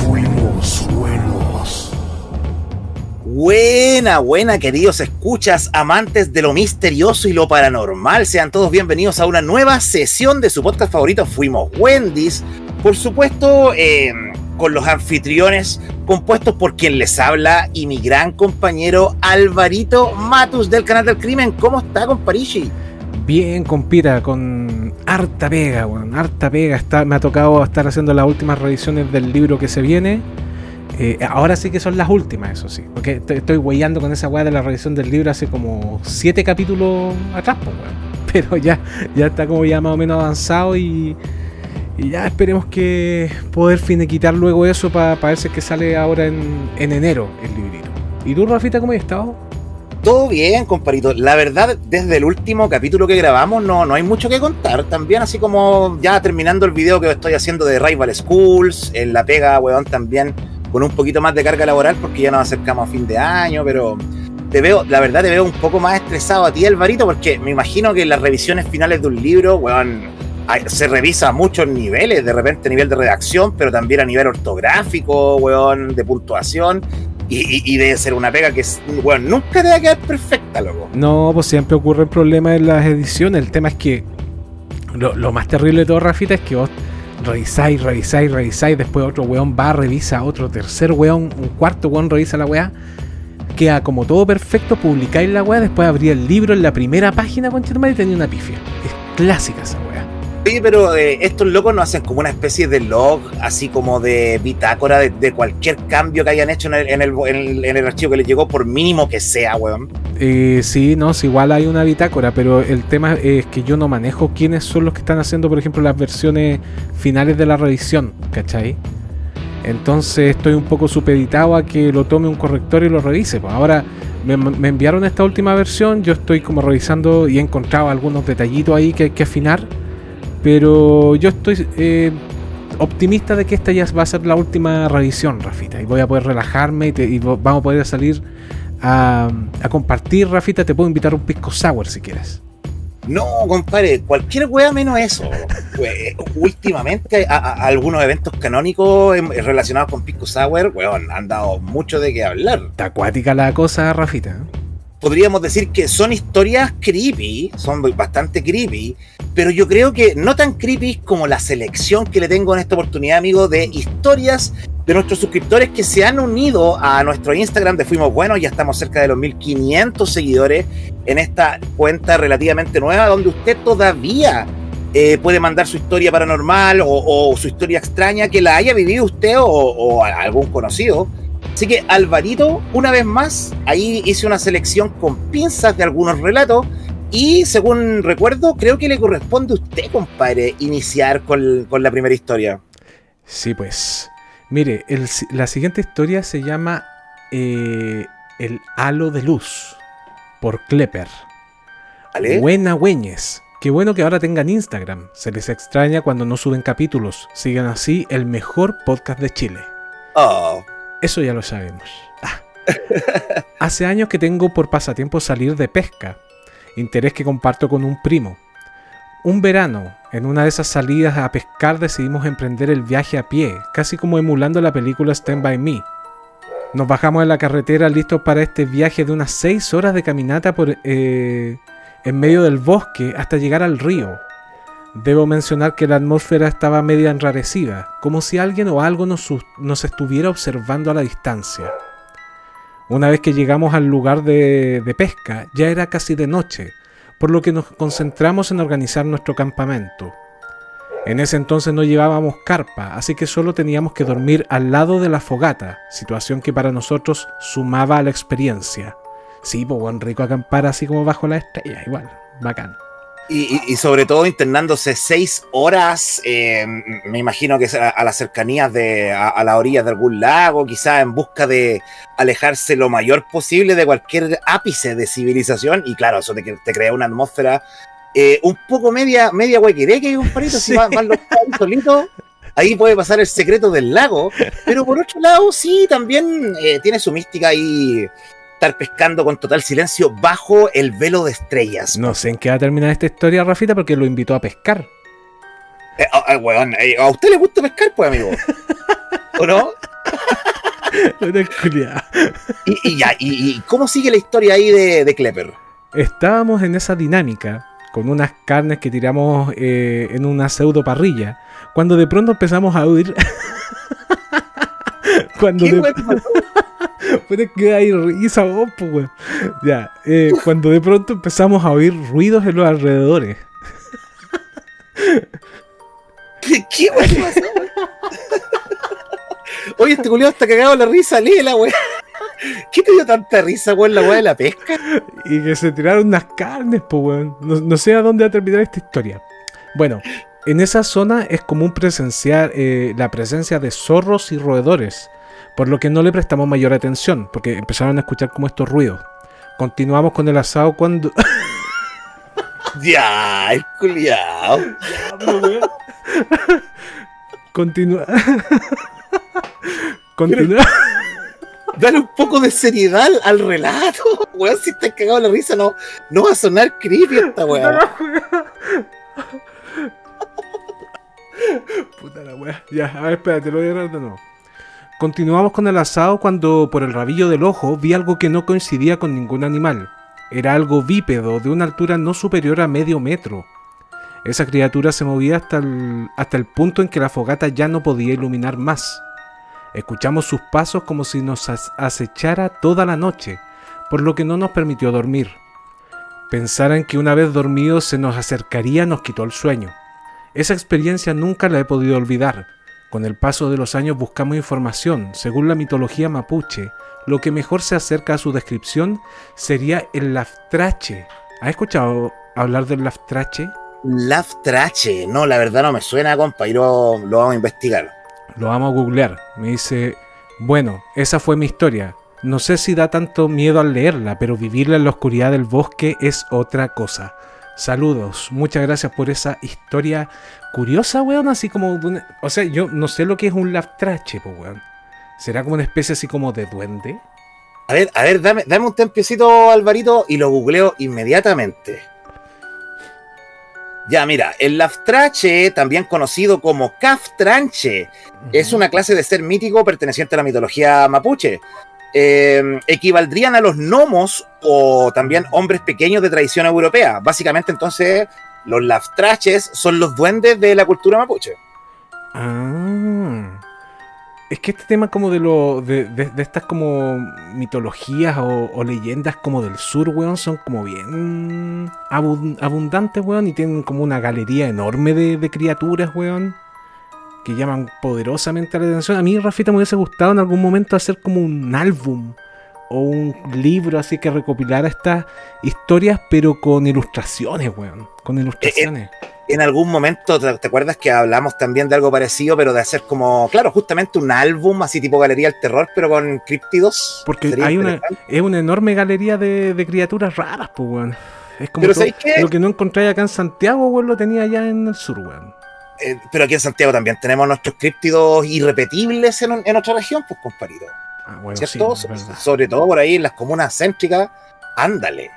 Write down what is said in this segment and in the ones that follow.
Fuimos buenos. Buena, buena, queridos escuchas, amantes de lo misterioso y lo paranormal. Sean todos bienvenidos a una nueva sesión de su podcast favorito, Fuimos Wendy's. Por supuesto, eh, con los anfitriones compuestos por quien les habla y mi gran compañero Alvarito Matus del canal del crimen. ¿Cómo está, comparichi? Bien, compira, con harta pega, weón, harta pega. Está, me ha tocado estar haciendo las últimas revisiones del libro que se viene. Eh, ahora sí que son las últimas, eso sí. Porque estoy, weyando con esa weá de la revisión del libro hace como siete capítulos atrás, pues, weón. Pero ya, ya está como ya más o menos avanzado y, y ya esperemos que poder finiquitar luego eso para ver si es que sale ahora en, en enero el librito. ¿Y tú, Rafita, cómo has estado? Todo bien, comparito. La verdad, desde el último capítulo que grabamos no, no hay mucho que contar. También así como ya terminando el video que estoy haciendo de Rival Schools, en la pega, weón, también con un poquito más de carga laboral porque ya nos acercamos a fin de año, pero te veo, la verdad te veo un poco más estresado a ti, Alvarito, porque me imagino que en las revisiones finales de un libro, weón, se revisa a muchos niveles, de repente a nivel de redacción, pero también a nivel ortográfico, weón, de puntuación. Y, y- y debe ser una pega que, es- weón, nunca te quedar perfecta, loco. No, pues siempre ocurre el problema en las ediciones. El tema es que lo, lo más terrible de todo, Rafita, es que vos revisáis, revisáis, revisáis. Después otro weón va, revisa, otro tercer weón, un cuarto weón revisa la weá. Queda como todo perfecto, publicáis la weá, después abrí el libro en la primera página con y tenía una pifia. Es clásica esa weá. Sí, pero eh, estos locos no hacen como una especie de log, así como de bitácora de, cualquier cambio que hayan hecho en el, en, el, en el- en el archivo que les llegó, por mínimo que sea, weón. Eh, sí, no, sí, igual hay una bitácora, pero el tema es que yo no manejo quiénes son los que están haciendo, por ejemplo, las versiones finales de la revisión, ¿cachai? Entonces estoy un poco supeditado a que lo tome un corrector y lo revise. Pues ahora me, me enviaron esta última versión, yo estoy como revisando y he encontrado algunos detallitos ahí que hay que afinar, pero yo estoy eh, optimista de que esta ya va a ser la última revisión, Rafita, y voy a poder relajarme y, te- y vamos a poder salir a, a compartir, Rafita. Te puedo invitar a un pisco sour si quieres. No, compadre, cualquier wea menos eso. We- Últimamente, a, a- a algunos eventos canónicos relacionados con Pisco Sour, weón, han dado mucho de qué hablar. Está acuática la cosa, Rafita. Podríamos decir que son historias creepy, son bastante creepy, pero yo creo que no tan creepy como la selección que le tengo en esta oportunidad, amigo, de historias de nuestros suscriptores que se han unido a nuestro Instagram de Fuimos Buenos, ya estamos cerca de los 1500 seguidores en esta cuenta relativamente nueva, donde usted todavía eh, puede mandar su historia paranormal o, su historia extraña que la haya vivido usted o, algún conocido. Así que Alvarito, una vez más, ahí hice una selección con pinzas de algunos relatos y según recuerdo, creo que le corresponde a usted, compadre, iniciar con, con la primera historia. Sí, pues. Mire, el la siguiente historia se llama eh, El halo de luz por Klepper. ¿Vale? Buena Güeñes. Qué bueno que ahora tengan Instagram. Se les extraña cuando no suben capítulos. Sigan así el mejor podcast de Chile. Oh, Eso ya lo sabemos. Ah. Hace años que tengo por pasatiempo salir de pesca, interés que comparto con un primo. Un verano, en una de esas salidas a pescar decidimos emprender el viaje a pie, casi como emulando la película Stand By Me. Nos bajamos en la carretera listos para este viaje de unas 6 horas de caminata por, eh, en medio del bosque hasta llegar al río. Debo mencionar que la atmósfera estaba media enrarecida, como si alguien o algo nos, nos estuviera observando a la distancia. Una vez que llegamos al lugar de, de pesca, ya era casi de noche, por lo que nos concentramos en organizar nuestro campamento. En ese entonces no llevábamos carpa, así que solo teníamos que dormir al lado de la fogata, situación que para nosotros sumaba a la experiencia. Sí, pues buen rico acampar así como bajo la estrella, igual, bacán. Y, y- y sobre todo internándose seis horas, eh, me imagino que es a, a las cercanías de, a, a la orilla de algún lago, quizás en busca de alejarse lo mayor posible de cualquier ápice de civilización. Y claro, eso te, te crea una atmósfera eh, un poco media, media huequereque, compadrito, si Sí. van, van los solitos. Ahí puede pasar el secreto del lago, pero por otro lado, sí, también eh, tiene su mística ahí estar pescando con total silencio bajo el velo de estrellas. No sé en qué va a terminar esta historia, Rafita, porque lo invitó a pescar. Eh, ah, weón, eh, ¿a usted le gusta pescar, pues, amigo? ¿O no? Y, y ya, y, y cómo sigue la historia ahí de, de Klepper? Estábamos en esa dinámica con unas carnes que tiramos eh, en una pseudo parrilla. Cuando de pronto empezamos a oír. cuando ¿Qué de... Puta que hay risa, vos, weón. Ya, eh, cuando de pronto empezamos a oír ruidos en los alrededores. ¿Qué, qué weón pasó, weón? Oye, este culiado está cagado la risa, léela, weón. ¿Qué te dio tanta risa, weón, la weá de la pesca? Y que se tiraron unas carnes, pues, weón. No, no sé a dónde va a terminar esta historia. Bueno, en esa zona es común presenciar eh, la presencia de zorros y roedores, por lo que no le prestamos mayor atención, porque empezaron a escuchar como estos ruidos. Continuamos con el asado cuando... Ya, el culiado. Continúa... Continúa... Dale un poco de seriedad al, relato. Weón, si estás cagado la risa, no, no va a sonar creepy esta weá. Puta la wea. Ya, a ver, espérate, lo voy a grabar de nuevo. Continuamos con el asado cuando por el rabillo del ojo vi algo que no coincidía con ningún animal. Era algo bípedo de una altura no superior a medio metro. Esa criatura se movía hasta el, hasta el punto en que la fogata ya no podía iluminar más. Escuchamos sus pasos como si nos acechara toda la noche, por lo que no nos permitió dormir. Pensar en que una vez dormidos se nos acercaría nos quitó el sueño. Esa experiencia nunca la he podido olvidar. Con el paso de los años buscamos información. Según la mitología mapuche, lo que mejor se acerca a su descripción sería el laftrache. ¿Has escuchado hablar del laftrache? Laftrache. No, la verdad no me suena, compa, y lo, lo vamos a investigar. Lo vamos a googlear. Me dice, bueno, esa fue mi historia. No sé si da tanto miedo al leerla, pero vivirla en la oscuridad del bosque es otra cosa. Saludos, muchas gracias por esa historia curiosa, weón. Así como, una- o sea, yo no sé lo que es un laftrache, pues, weón. ¿Será como una especie así como de duende? A ver, a ver, dame, dame un tempecito, Alvarito, y lo googleo inmediatamente. Ya, mira, el laftrache, también conocido como caftranche, es una clase de ser mítico perteneciente a la mitología mapuche. Eh, equivaldrían a los gnomos o también hombres pequeños de tradición europea. Básicamente, entonces, los laftraches son los duendes de la cultura mapuche. Ah. Es que este tema como de lo. de, estas como mitologías o, leyendas como del sur, weón, son como bien abun- abundantes, weón, y tienen como una galería enorme de, de criaturas, weón. Que llaman poderosamente la atención. A mí, Rafita, me hubiese gustado en algún momento hacer como un álbum o un libro así que recopilara estas historias, pero con ilustraciones, weón. Con ilustraciones. En algún momento, ¿te, te acuerdas que hablamos también de algo parecido, pero de hacer como, claro, justamente un álbum así tipo Galería del Terror, pero con críptidos? Porque Sería hay una, es una enorme galería de, de criaturas raras, pues, weón. Es como lo que no encontráis acá en Santiago, weón, lo tenía allá en el sur, weón. Eh, pero aquí en Santiago también tenemos nuestros críptidos irrepetibles en, en nuestra región, pues, comparito. Ah, bueno, ¿Cierto? Sobre todo por ahí en las comunas céntricas. Ándale.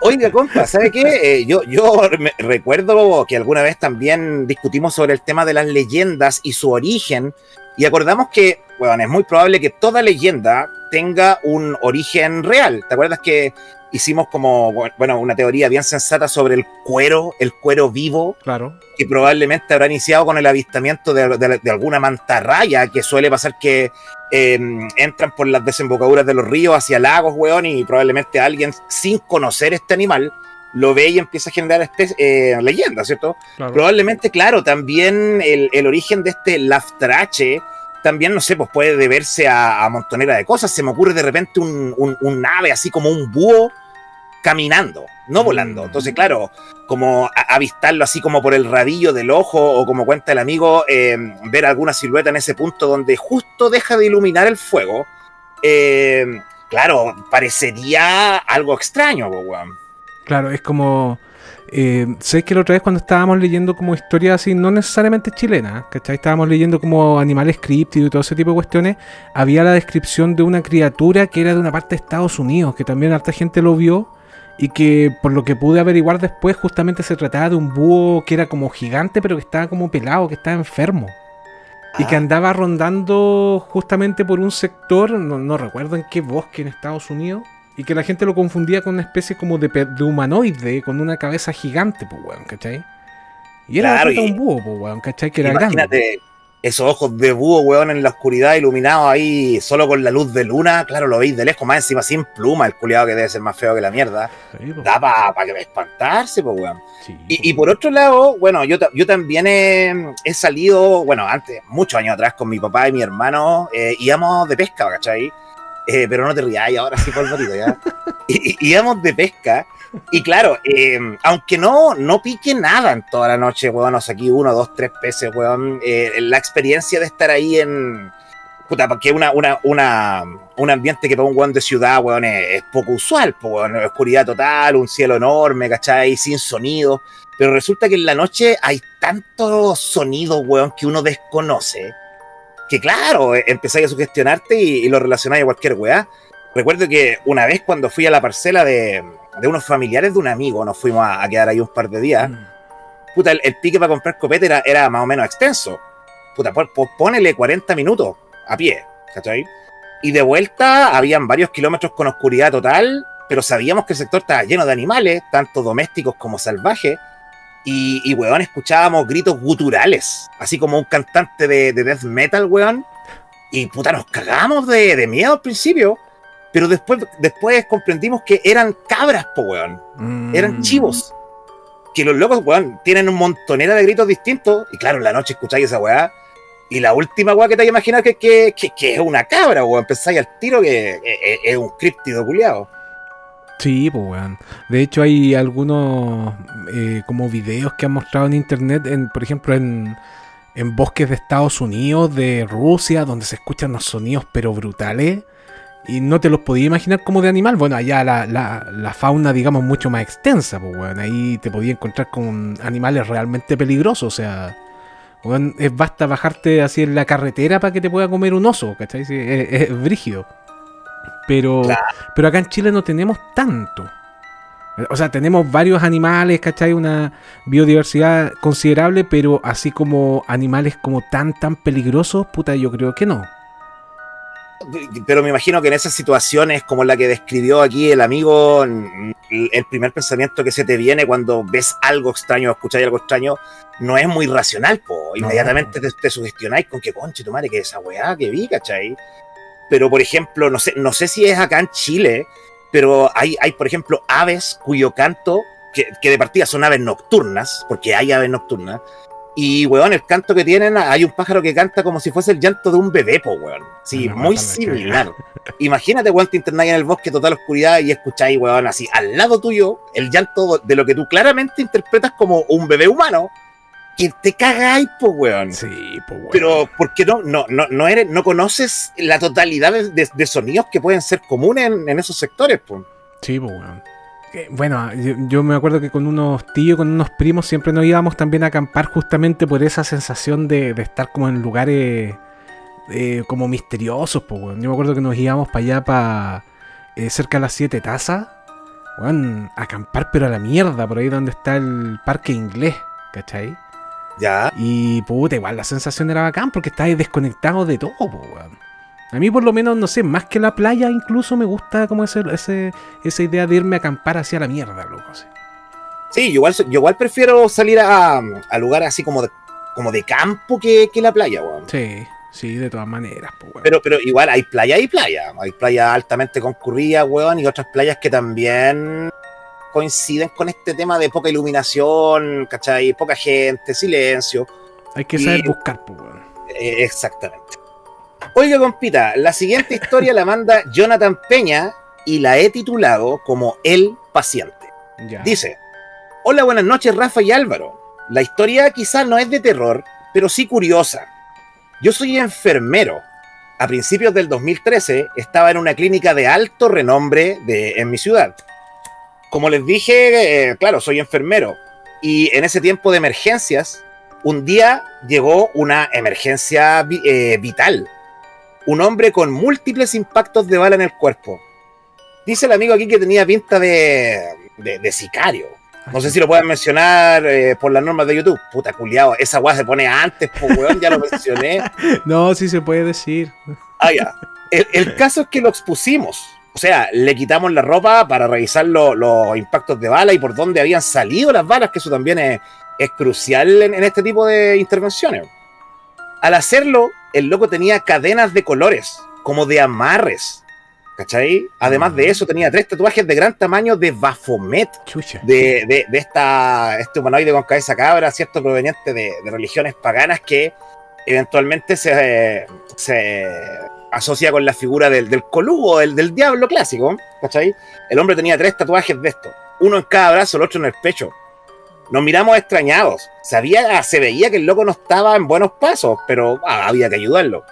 Oiga, compa, ¿sabe qué? Eh, yo, yo me- recuerdo que alguna vez también discutimos sobre el tema de las leyendas y su origen. Y acordamos que, bueno, es muy probable que toda leyenda tenga un origen real. ¿Te acuerdas que hicimos como, bueno, una teoría bien sensata sobre el cuero, el cuero vivo? Claro. que probablemente habrá iniciado con el avistamiento de, de- de alguna mantarraya, que suele pasar que eh, entran por las desembocaduras de los ríos hacia lagos, weón, y probablemente alguien sin conocer este animal lo ve y empieza a generar eh, leyendas, ¿cierto? claro. Probablemente, claro, también el, el origen de este laftrache, también, no sé, pues puede deberse a, a montonera de cosas. Se me ocurre de repente un, un, un ave así como un búho caminando, no volando. Mm. Entonces, claro, como avistarlo así como por el rabillo del ojo o como cuenta el amigo, eh, ver alguna silueta en ese punto donde justo deja de iluminar el fuego, eh, claro, parecería algo extraño, weón. Claro, es como. Eh, sé que la otra vez cuando estábamos leyendo como historias así, no necesariamente chilenas, ¿cachai? Estábamos leyendo como animales críptidos y todo ese tipo de cuestiones. Había la descripción de una criatura que era de una parte de Estados Unidos, que también harta gente lo vio y que por lo que pude averiguar después justamente se trataba de un búho que era como gigante pero que estaba como pelado, que estaba enfermo. Y que Ah. andaba rondando justamente por un sector, no, no recuerdo en qué bosque en Estados Unidos, y que la gente lo confundía con una especie como de, de humanoide, con una cabeza gigante, pues weón, ¿cachai? Y era Claro, puta, y- un búho, pues weón, ¿cachai? Que era grande. Esos ojos de búho, weón, en la oscuridad, iluminados ahí solo con la luz de luna. Claro, lo veis de lejos, más encima sin pluma, el culiado que debe ser más feo que la mierda. Sí, Da para que espantarse, pues, weón. sí, Y, y por otro lado, bueno, yo, yo también he, he salido, bueno, antes, muchos años atrás, con mi papá y mi hermano, eh, íbamos de pesca, ¿cachai? Eh, pero no te rías, ahora sí, polvorito, ¿ya? Y- y- íbamos de pesca, y claro, eh, aunque no, no pique nada en toda la noche, weón, o sea, aquí uno, dos, tres peces, weón, eh, la experiencia de estar ahí en... Puta, porque una, una, una, un ambiente que para un weón de ciudad, weón, es, es poco usual, pues, weón, oscuridad total, un cielo enorme, ¿cachai? Sin sonido. Pero resulta que en la noche hay tantos sonidos, weón, que uno desconoce. Que claro, eh, empezáis a sugestionarte y, y lo relacionáis a cualquier weá. Recuerdo que una vez cuando fui a la parcela de, de unos familiares de un amigo, nos fuimos a, a quedar ahí un par de días. mm, Puta, el, el pique para comprar copete era, era más o menos extenso. Puta, pon- pon- ponele 40 minutos a pie, ¿cachai? Y de vuelta habían varios kilómetros con oscuridad total, pero sabíamos que el sector estaba lleno de animales, tanto domésticos como salvajes. Y, y weón, escuchábamos gritos guturales, así como un cantante de, de death metal, weón. Y puta, nos cagamos de, de miedo al principio, pero después, después comprendimos que eran cabras, po, weón mm, eran chivos. Que los locos, weón, tienen un montonera de gritos distintos. Y claro, en la noche escucháis esa weá. Y la última weá que te hay que imaginar que, que, que, que es una cabra, weón. Pensáis al tiro que es, es- es un críptido culiado. Sí, pues weón. De hecho hay algunos eh, como videos que han mostrado en internet, en, por ejemplo en, en bosques de Estados Unidos, de Rusia, donde se escuchan los sonidos pero brutales. Y no te los podías imaginar como de animal. Bueno, allá la, la- la fauna, digamos, mucho más extensa, pues weón. Ahí te podías encontrar con animales realmente peligrosos. O sea, weón, es basta bajarte así en la carretera para que te pueda comer un oso, ¿cachai? Es, es brígido. Pero, Claro. pero acá en Chile no tenemos tanto. O sea, tenemos varios animales, ¿cachai? Una biodiversidad considerable, pero así como animales como tan, tan peligrosos, puta, yo creo que no. Pero me imagino que en esas situaciones como la que describió aquí el amigo, el primer pensamiento que se te viene cuando ves algo extraño o escucháis algo extraño no es muy racional, po. Inmediatamente te, te sugestionáis con que conche tu madre, que esa weá que vi, ¿cachai? Pero por ejemplo, no sé, no sé si es acá en Chile, pero hay, hay por ejemplo, aves cuyo canto, que, que de partida son aves nocturnas, porque hay aves nocturnas, y, weón, el canto que tienen, hay un pájaro que canta como si fuese el llanto de un bebé, po, weón. Sí, Me muy similar. Imagínate, weón, te internáis en el bosque, total oscuridad, y escucháis, weón, así, al lado tuyo, el llanto de lo que tú claramente interpretas como un bebé humano, que te cagáis, po, weón. Sí, pues weón. Pero, ¿por qué no, no, no, no, eres, no conoces la totalidad de, de- de sonidos que pueden ser comunes en, en esos sectores, po? Sí, pues weón. Eh, Bueno, yo, yo me acuerdo que con unos tíos, con unos primos, siempre nos íbamos también a acampar justamente por esa sensación de, de estar como en lugares eh, como misteriosos, pues, weón. Yo me acuerdo que nos íbamos para allá, para cerca de las siete tazas, weón, a acampar, pero a la mierda, por ahí donde está el parque inglés, ¿cachai? Ya. Y puta, igual la sensación era bacán porque estáis desconectado de todo, po, weón. A mí por lo menos, no sé, más que la playa incluso me gusta como ese, ese, esa idea de irme a acampar hacia la mierda, loco. así. Sí, yo igual, yo igual prefiero salir a, a lugares así como de, como de campo que, que la playa, weón. Sí, sí, de todas maneras, po, weón. Pero, pero igual hay playa y playa. Hay playas altamente concurridas, weón, y otras playas que también coinciden con este tema de poca iluminación, ¿cachai? Poca gente, silencio. Hay que y- saber buscar, weón. Eh, exactamente. Oiga, compita, la siguiente historia la manda Jonathan Peña y la he titulado como El paciente. Ya. Dice: Hola, buenas noches, Rafa y Álvaro. La historia quizás no es de terror, pero sí curiosa. Yo soy enfermero. A principios del 2013 estaba en una clínica de alto renombre de, en mi ciudad. Como les dije, eh, claro, soy enfermero. Y en ese tiempo de emergencias, un día llegó una emergencia eh, vital. Un hombre con múltiples impactos de bala en el cuerpo. Dice el amigo aquí que tenía pinta de, de, de sicario. No sé si lo pueden mencionar eh, por las normas de YouTube. Puta culiao, esa weá se pone antes, pues weón, ya lo mencioné. No, sí se puede decir. Ah, ya. El, el caso es que lo expusimos. O sea, le quitamos la ropa para revisar lo- los impactos de bala y por dónde habían salido las balas, que eso también es, es crucial en, en este tipo de intervenciones. Al hacerlo, el loco tenía cadenas de colores, como de amarres. ¿Cachai? Además de eso, tenía tres tatuajes de gran tamaño de de, de, de esta, este humanoide con cabeza cabra, ¿cierto? Proveniente de, de religiones paganas que eventualmente se, se asocia con la figura del, del colugo, del, del diablo clásico, ¿cachai? El hombre tenía tres tatuajes de esto, uno en cada brazo, el otro en el pecho. Nos miramos extrañados. Sabía, se veía que el loco no estaba en buenos pasos, pero ah, había que ayudarlo.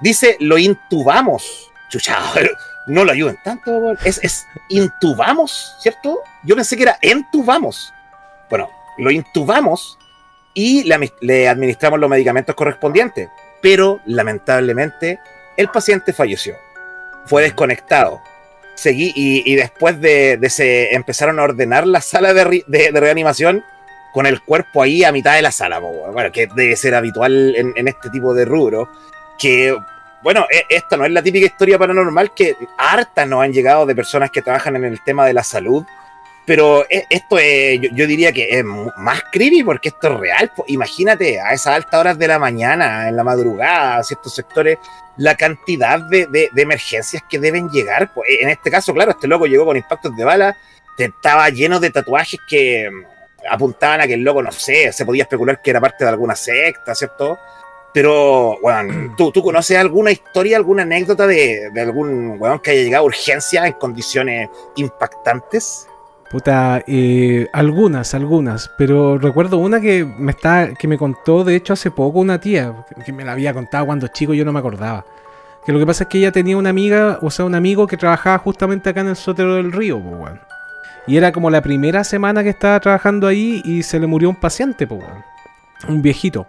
Dice, lo intubamos. Chucha, no lo ayuden tanto. Es, es intubamos, ¿cierto? Yo pensé que era entubamos. Bueno, lo intubamos y le administramos los medicamentos correspondientes. Pero lamentablemente el paciente falleció. Fue desconectado. Seguí y, y después de, de se empezaron a ordenar la sala de, de- de reanimación con el cuerpo ahí a mitad de la sala. Bueno, que debe ser habitual en, en este tipo de rubro. Que, bueno, e- esta no es la típica historia paranormal que hartas nos han llegado de personas que trabajan en el tema de la salud. Pero e- esto es, yo, yo diría que es más creepy porque esto es real. Imagínate a esas altas horas de la mañana, en la madrugada, ciertos sectores, la cantidad de, de- de emergencias que deben llegar. po. En este caso, claro, este loco llegó con impactos de bala, estaba lleno de tatuajes que mm, apuntaban a que el loco, no sé, se podía especular que era parte de alguna secta, ¿cierto? Pero, bueno, ¿tú, ¿tú conoces alguna historia, alguna anécdota de, de algún weón que haya llegado a urgencia en condiciones impactantes? Puta, eh, algunas, algunas, pero recuerdo una que me está, que me contó de hecho hace poco una tía, que, me la había contado cuando chico y yo no me acordaba. Que lo que pasa es que ella tenía una amiga, o sea, un amigo que trabajaba justamente acá en el sótero del río, pues, weón. Y era como la primera semana que estaba trabajando ahí y se le murió un paciente, pues, weón. Un viejito.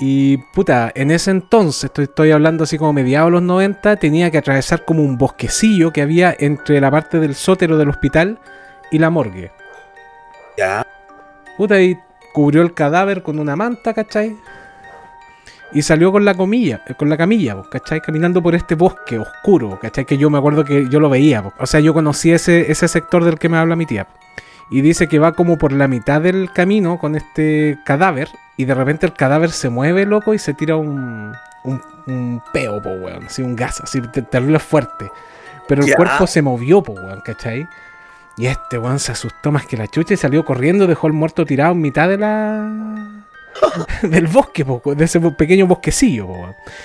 Y puta, en ese entonces, estoy, estoy hablando así como mediados de los 90, tenía que atravesar como un bosquecillo que había entre la parte del sótero del hospital y la morgue. Ya. Puta, y cubrió el cadáver con una manta, ¿cachai? Y salió con la comilla, eh, con la camilla, ¿cachai? Caminando por este bosque oscuro, ¿cachai? Que yo me acuerdo que yo lo veía, o sea, yo conocí ese, ese sector del que me habla mi tía. Y dice que va como por la mitad del camino con este cadáver. Y de repente el cadáver se mueve, loco, y se tira un, un, un peo, po, weón. Así un gas, así te- terrible fuerte. Pero el cuerpo se movió, po, weón, ¿cachai? Y este weón se asustó más que la chucha y salió corriendo, dejó el muerto tirado en mitad de la. del bosque, de ese pequeño bosquecillo.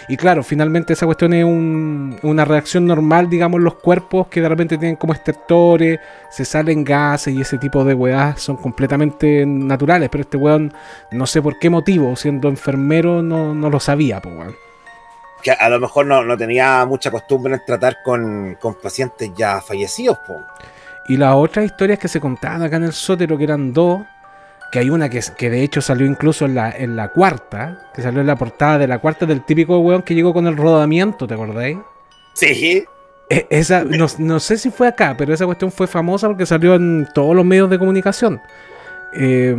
Y claro, finalmente esa cuestión es un- una reacción normal, digamos, los cuerpos que de repente tienen como estertores, se salen gases y ese tipo de weas son completamente naturales. Pero este weón, no sé por qué motivo, siendo enfermero, no, no lo sabía, po, weón. Que a lo mejor no, no tenía mucha costumbre en tratar con, con pacientes ya fallecidos, po. Y las otras historias que se contaban acá en el sótero, que eran dos, que hay una que, que de hecho salió incluso en la, en la cuarta, que salió en la portada de la cuarta del típico weón que llegó con el rodamiento, ¿te acordáis? Sí, E- esa, no, no sé si fue acá, pero esa cuestión fue famosa porque salió en todos los medios de comunicación. Eh,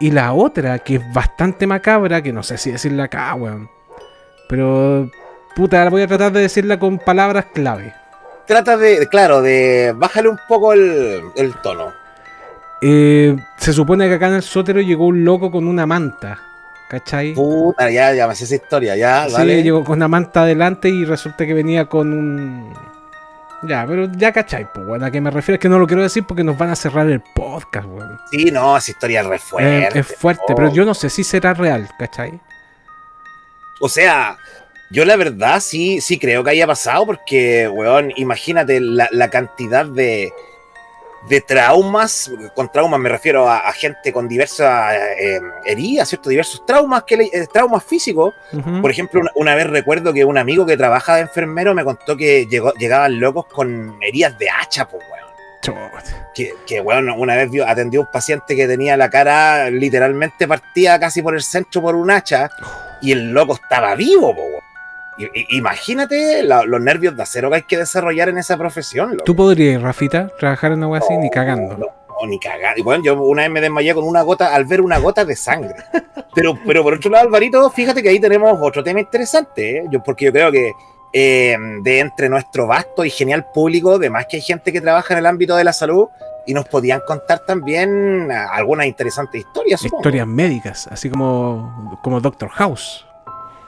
y la otra, que es bastante macabra, que no sé si decirla acá, weón. Pero, puta, voy a tratar de decirla con palabras clave. Trata de, claro, de bájale un poco el, el tono. Eh, se supone que acá en el sótero llegó un loco con una manta, ¿cachai? Puta, ya, ya me sé esa historia, ya, Sí, vale. llegó con una manta adelante y resulta que venía con un... Ya, pero ya cachai, pues, bueno, a qué me refiero es que no lo quiero decir porque nos van a cerrar el podcast, weón. Sí, no, esa historia es re Eh, fuerte. es fuerte, oh. pero yo no sé si será real, ¿cachai? O sea, yo la verdad sí, sí creo que haya pasado porque, weón, imagínate la, la cantidad de, de traumas, con traumas me refiero a, a gente con diversas eh, heridas, ¿cierto? Diversos traumas, que le- eh, traumas físicos. Por ejemplo, una, una vez recuerdo que un amigo que trabaja de enfermero me contó que llegó, llegaban locos con heridas de hacha, pues, weón. Que, que weón, una vez vio- atendió a un paciente que tenía la cara literalmente partida casi por el centro por un hacha y el loco estaba vivo, po, imagínate la- los nervios de acero que hay que desarrollar en esa profesión. loco. ¿Tú podrías, Rafita, trabajar en wea así? Ni cagando. No, ni cagar. Y bueno, yo una vez me desmayé con una gota al ver una gota de sangre. Pero, pero por otro lado, Alvarito, fíjate que ahí tenemos otro tema interesante, ¿eh? yo, porque yo creo que eh, de entre nuestro vasto y genial público, de más que hay gente que trabaja en el ámbito de la salud, y nos podían contar también algunas interesantes historias. Supongo. Historias médicas, así como, como Doctor House.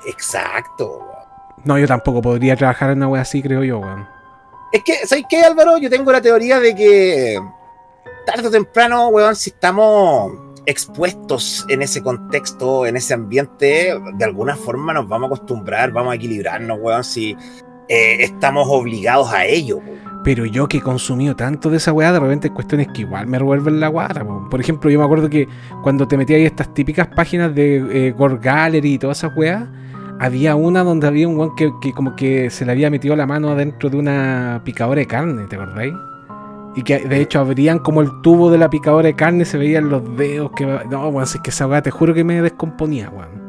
Exacto. No, yo tampoco podría trabajar en una wea así, creo yo, weón. Es que, ¿sabes qué, Álvaro? Yo tengo la teoría de que tarde o temprano, weón, si estamos expuestos en ese contexto, en ese ambiente, de alguna forma nos vamos a acostumbrar, vamos a equilibrarnos, weón, si eh, estamos obligados a ello. Pero yo que he consumido tanto de esa weá, de repente hay cuestiones que igual me revuelven la guara. Por ejemplo, yo me acuerdo que cuando te metías ahí estas típicas páginas de eh, Gore Gallery y todas esas weas, había una donde había un weón que, que, como que se le había metido la mano adentro de una picadora de carne, ¿te acordáis? Y que de hecho abrían como el tubo de la picadora de carne, se veían los dedos que... No, weón, es que esa weá te juro que me descomponía, weón.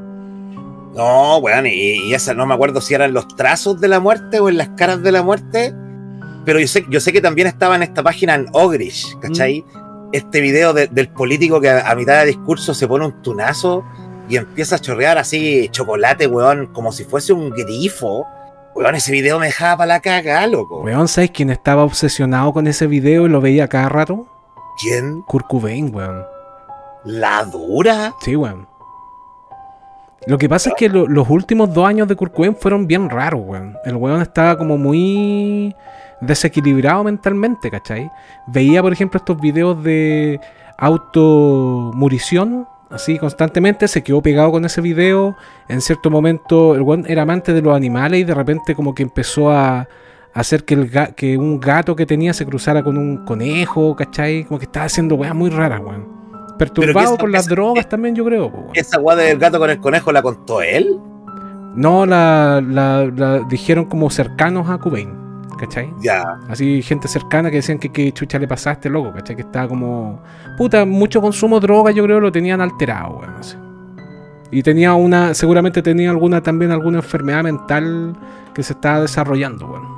No, weón, y, esa no me acuerdo si eran los trazos de la muerte o en las caras de la muerte. Pero yo sé, yo sé que también estaba en esta página en Ogrish, ¿cachai? Mm. Este video del político que a, mitad de discurso se pone un tunazo y empieza a chorrear así chocolate, weón, como si fuese un grifo. Weón, ese video me dejaba para la caga, loco. Weón, ¿sabes quién estaba obsesionado con ese video y lo veía cada rato? ¿Quién? Kurt Cobain, weón. ¿La dura? Sí, weón. Lo que pasa es que los últimos dos años de Kurt Cobain fueron bien raros, weón. El weón estaba como muy desequilibrado mentalmente, ¿cachai? Veía, por ejemplo, estos videos de automurición así constantemente, se quedó pegado con ese video. En cierto momento, el weón era amante de los animales y de repente, como que empezó a, hacer que, el que un gato que tenía se cruzara con un conejo, ¿cachai? Como que estaba haciendo weas muy raras, weón. Perturbado por las drogas también, yo creo. ¿Esa wea del gato con el conejo la contó él? No, la, la, dijeron como cercanos a Cobain. ¿Cachai? Ya. Así, gente cercana que decían que, que chucha le pasaba a este loco, ¿cachai? Que estaba como. Puta, mucho consumo de droga, yo creo, lo tenían alterado, weón. Y tenía una. Seguramente tenía alguna también alguna enfermedad mental que se estaba desarrollando, weón.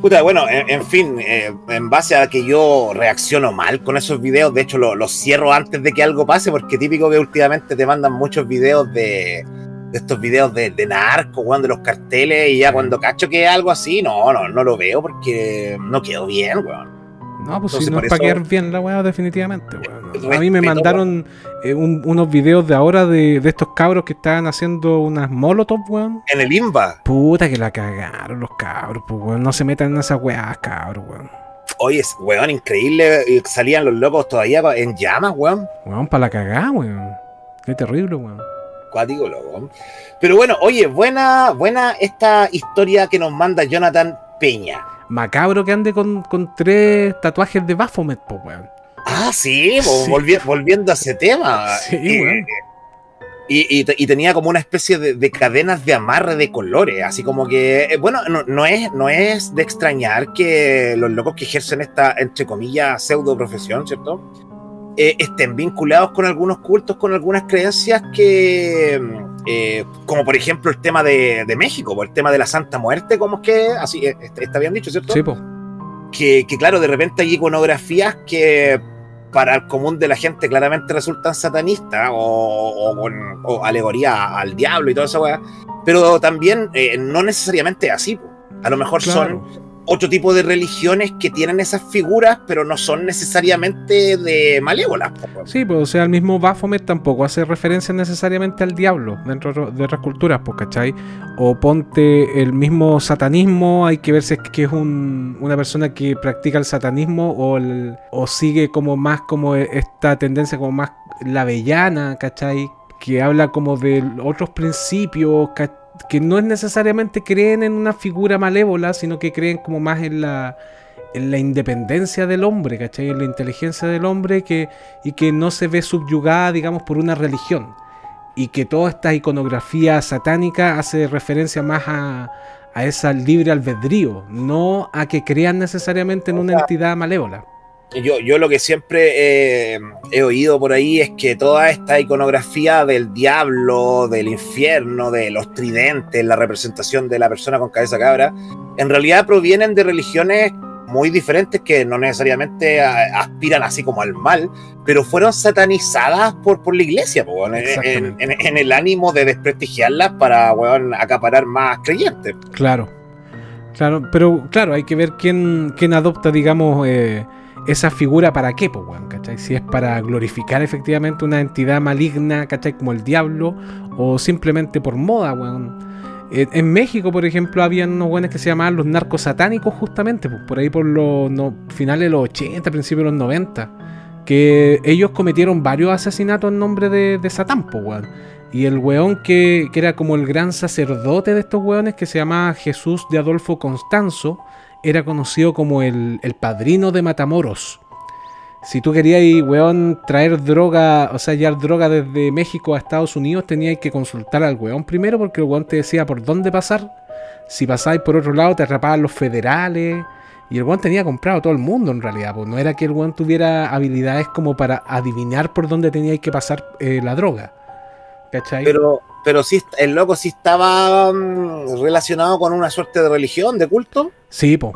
Puta, bueno, en, fin, eh, en base a que yo reacciono mal con esos videos, de hecho los cierro antes de que algo pase, porque típico que últimamente te mandan muchos videos de, de estos videos de, de narco, weón, de los carteles, y ya cuando cacho que es algo así, no, no, no lo veo porque no quedó bien, weón. No, pues si no es para quedar bien la weá, definitivamente, weón. A mí me mandaron eh, unos videos de ahora de, de, estos cabros que estaban haciendo unas molotov, weón. En el IMBA. Puta que la cagaron los cabros, pues, weón. No se metan en esas weas, cabros, weón. Oye, weón, increíble. Salían los locos todavía en llamas, weón. Weón, para la cagada, weón. Qué terrible, weón cuático, loco. Pero bueno, oye, buena, buena esta historia que nos manda Jonathan Peña. Macabro que ande con, tres tatuajes de Baphomet, pues, weón. Ah, sí, volviendo a ese tema. Sí, eh, weón. Y, tenía como una especie de, cadenas de amarre de colores, así como que, eh, bueno, no, es, no es de extrañar que los locos que ejercen esta, entre comillas, pseudo profesión, ¿cierto? Eh, estén vinculados con algunos cultos, con algunas creencias que, eh, como por ejemplo el tema de, México, por el tema de la Santa Muerte, como es que, así eh, está bien dicho, ¿cierto? Sí, Que, claro, de repente hay iconografías que para el común de la gente claramente resultan satanistas o, o, alegoría al diablo y toda esa weá, pero también no necesariamente así. A lo mejor son otro tipo de religiones que tienen esas figuras, pero no son necesariamente de malévolas. Sí, pues o sea, el mismo Baphomet tampoco hace referencia necesariamente al diablo dentro de otras culturas, pues, ¿cachai? O ponte el mismo satanismo, hay que ver si es que es una persona que practica el satanismo o, o sigue como más como esta tendencia como más la avellana, ¿cachai? Que habla como de otros principios, ¿cachai? Que no es necesariamente creen en una figura malévola, sino que creen como más en la, en la independencia del hombre, ¿cachai? En la inteligencia del hombre que, y que no se ve subyugada, digamos, por una religión. Y que toda esta iconografía satánica hace referencia más a, a esa libre albedrío, no a que crean necesariamente en una entidad malévola. Yo, yo lo que siempre he oído por ahí es que toda esta iconografía del diablo, del infierno, de los tridentes, la representación de la persona con cabeza cabra, en realidad provienen de religiones muy diferentes que no necesariamente aspiran así como al mal, pero fueron satanizadas por, por la iglesia, po, en, Exactamente. en- en el ánimo de desprestigiarlas para acaparar más creyentes. Claro. Claro, pero claro, hay que ver quién, quién adopta, digamos, eh, esa figura para qué, pues, weón, ¿cachai? Si es para glorificar efectivamente una entidad maligna, ¿cachai? Como el diablo, o simplemente por moda, weón. Eh, en México, por ejemplo, había unos weones que se llamaban los narcos satánicos, justamente, pues, por ahí por los finales de los 80, principios de los 90, que ellos cometieron varios asesinatos en nombre de, de Satán, pues, weón. Y el weón que, que era como el gran sacerdote de estos weones, que se llamaba Jesús de Adolfo Constanzo, era conocido como el, el padrino de Matamoros. Si tú querías, weón, traer droga, o sea, hallar droga desde México a Estados Unidos, tenías que consultar al weón primero, porque el weón te decía por dónde pasar. Si pasáis por otro lado, te atrapaban los federales. Y el weón tenía comprado todo el mundo en realidad, pues no era que el weón tuviera habilidades como para adivinar por dónde teníais que pasar eh, la droga. ¿Cachai? Pero, pero sí, el loco sí estaba mm, relacionado con una suerte de religión, de culto. Sí, po.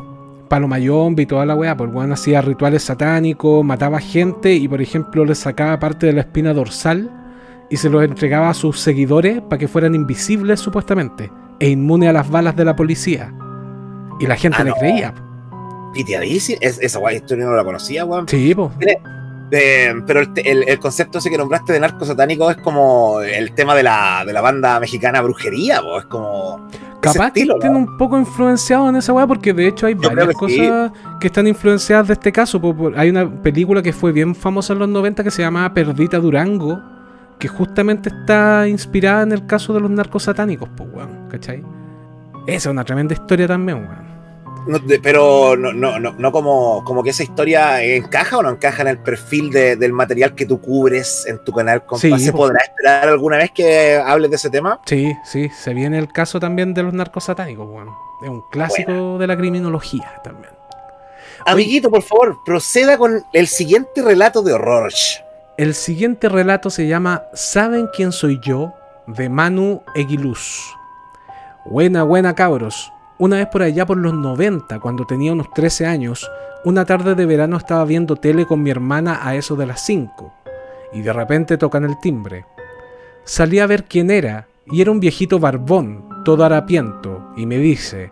Palo Mayombe y toda la weá, pues weón hacía rituales satánicos, mataba gente y por ejemplo le sacaba parte de la espina dorsal y se los entregaba a sus seguidores para que fueran invisibles supuestamente e inmunes a las balas de la policía. Y la gente Ah, le no. creía. po. Piteadísimo. Es, esa guay historia no la conocía, weón. Sí, po. Pero el, el- el concepto ese que nombraste de narco satánico es como el tema de la, de la banda mexicana brujería, po, es como. Capaz estilo, que estén ¿no? un poco influenciados en esa weá, porque de hecho hay Yo varias que sí. cosas que están influenciadas de este caso. por- hay una película que fue bien famosa en los 90 que se llamaba Perdita Durango, que justamente está inspirada en el caso de los narcos satánicos, pues weón, ¿cachai? Esa es una tremenda historia también, weón. No, de- pero no, no, no, no como, como que esa historia encaja o no encaja en el perfil de- del material que tú cubres en tu canal, compa. Sí, ¿Se po. podrá esperar alguna vez que hables de ese tema? Sí, sí, se viene el caso también de los narcos satánicos, weón. Es un clásico de la criminología también. Amiguito, por favor, proceda con el siguiente relato de horror. El siguiente relato se llama ¿Saben quién soy yo? de Manu Eguiluz. Buena, buena cabros. Una vez por allá por los 90, cuando tenía unos 13 años, una tarde de verano estaba viendo tele con mi hermana a eso de las 5, y de repente tocan el timbre. Salí a ver quién era, y era un viejito barbón, todo harapiento, y me dice,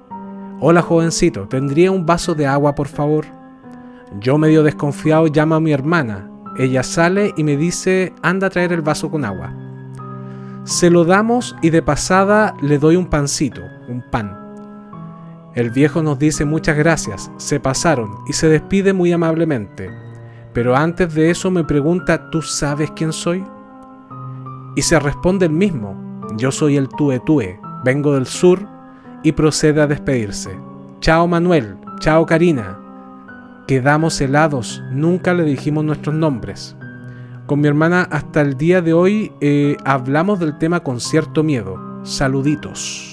Hola jovencito, ¿tendría un vaso de agua por favor? Yo medio desconfiado llamo a mi hermana. Ella sale y me dice, anda a traer el vaso con agua. Se lo damos y de pasada le doy un pancito, un pan. El viejo nos dice muchas gracias, se pasaron y se despide muy amablemente. Pero antes de eso me pregunta, ¿tú sabes quién soy? Y se responde el mismo, yo soy el Tue Tue, vengo del sur y procede a despedirse. Chao Manuel, chao Karina. Quedamos helados, nunca le dijimos nuestros nombres. Con mi hermana hasta el día de hoy eh, hablamos del tema con cierto miedo. Saluditos.